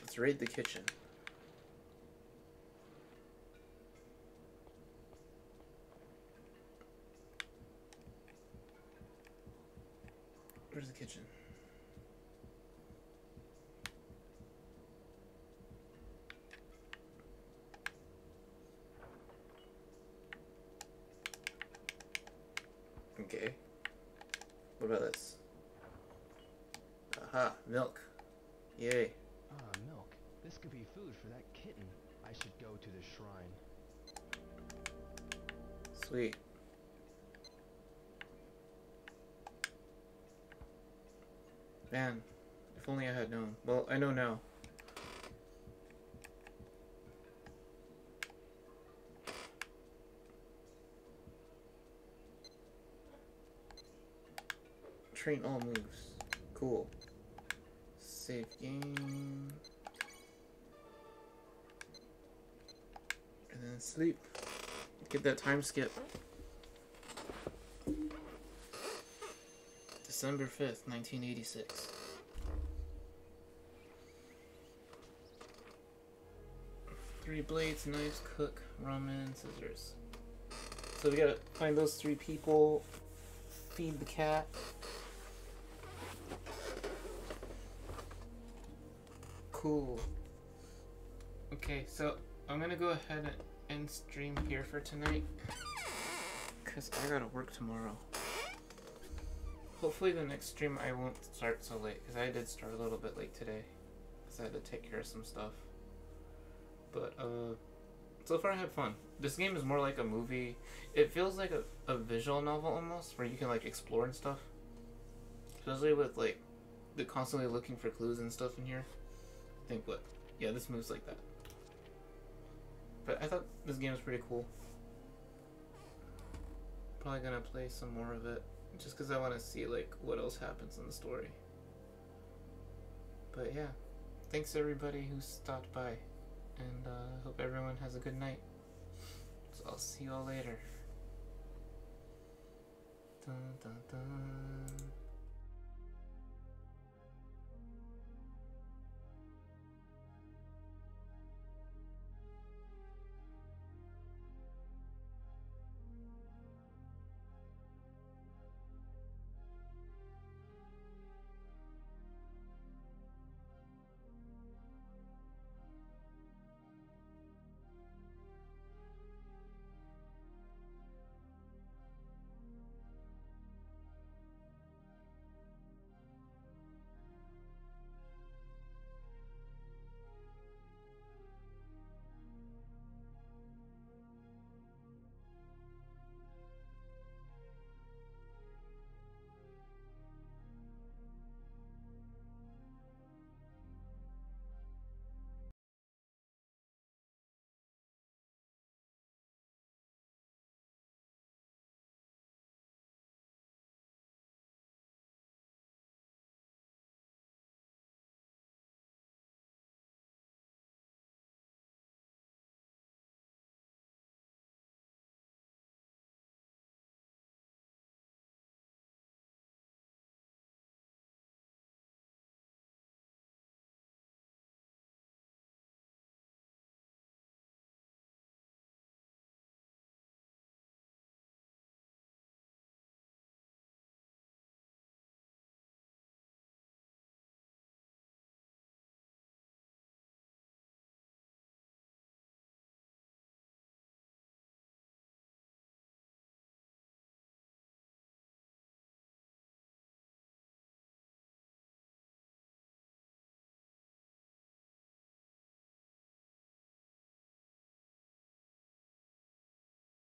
S1: let's raid the kitchen. Where's the kitchen? Okay. What about this? Aha, milk. Yay.
S3: Ah, milk. This could be food for that kitten. I should go to the shrine.
S1: Sweet. Man, if only I had known. Well, I know now. Train all moves. Cool. Save game. And then sleep. Get that time skip. December 5th, 1986. Three blades, knives, cook, ramen, scissors. So we gotta find those three people, feed the cat. Cool. Okay, so I'm gonna go ahead and end stream here for tonight. Because I gotta work tomorrow. Hopefully the next stream I won't start so late. Because I did start a little bit late today. Because I had to take care of some stuff. But, uh... So far I had fun. This game is more like a movie. It feels like a, a visual novel almost. Where you can, like, explore and stuff. Especially with, like, the constantly looking for clues and stuff in here. Think what? Yeah, this moves like that. But I thought this game was pretty cool. Probably gonna play some more of it. Just because I want to see like what else happens in the story. But yeah. Thanks everybody who stopped by. And uh, hope everyone has a good night. So I'll see you all later. Dun, dun, dun.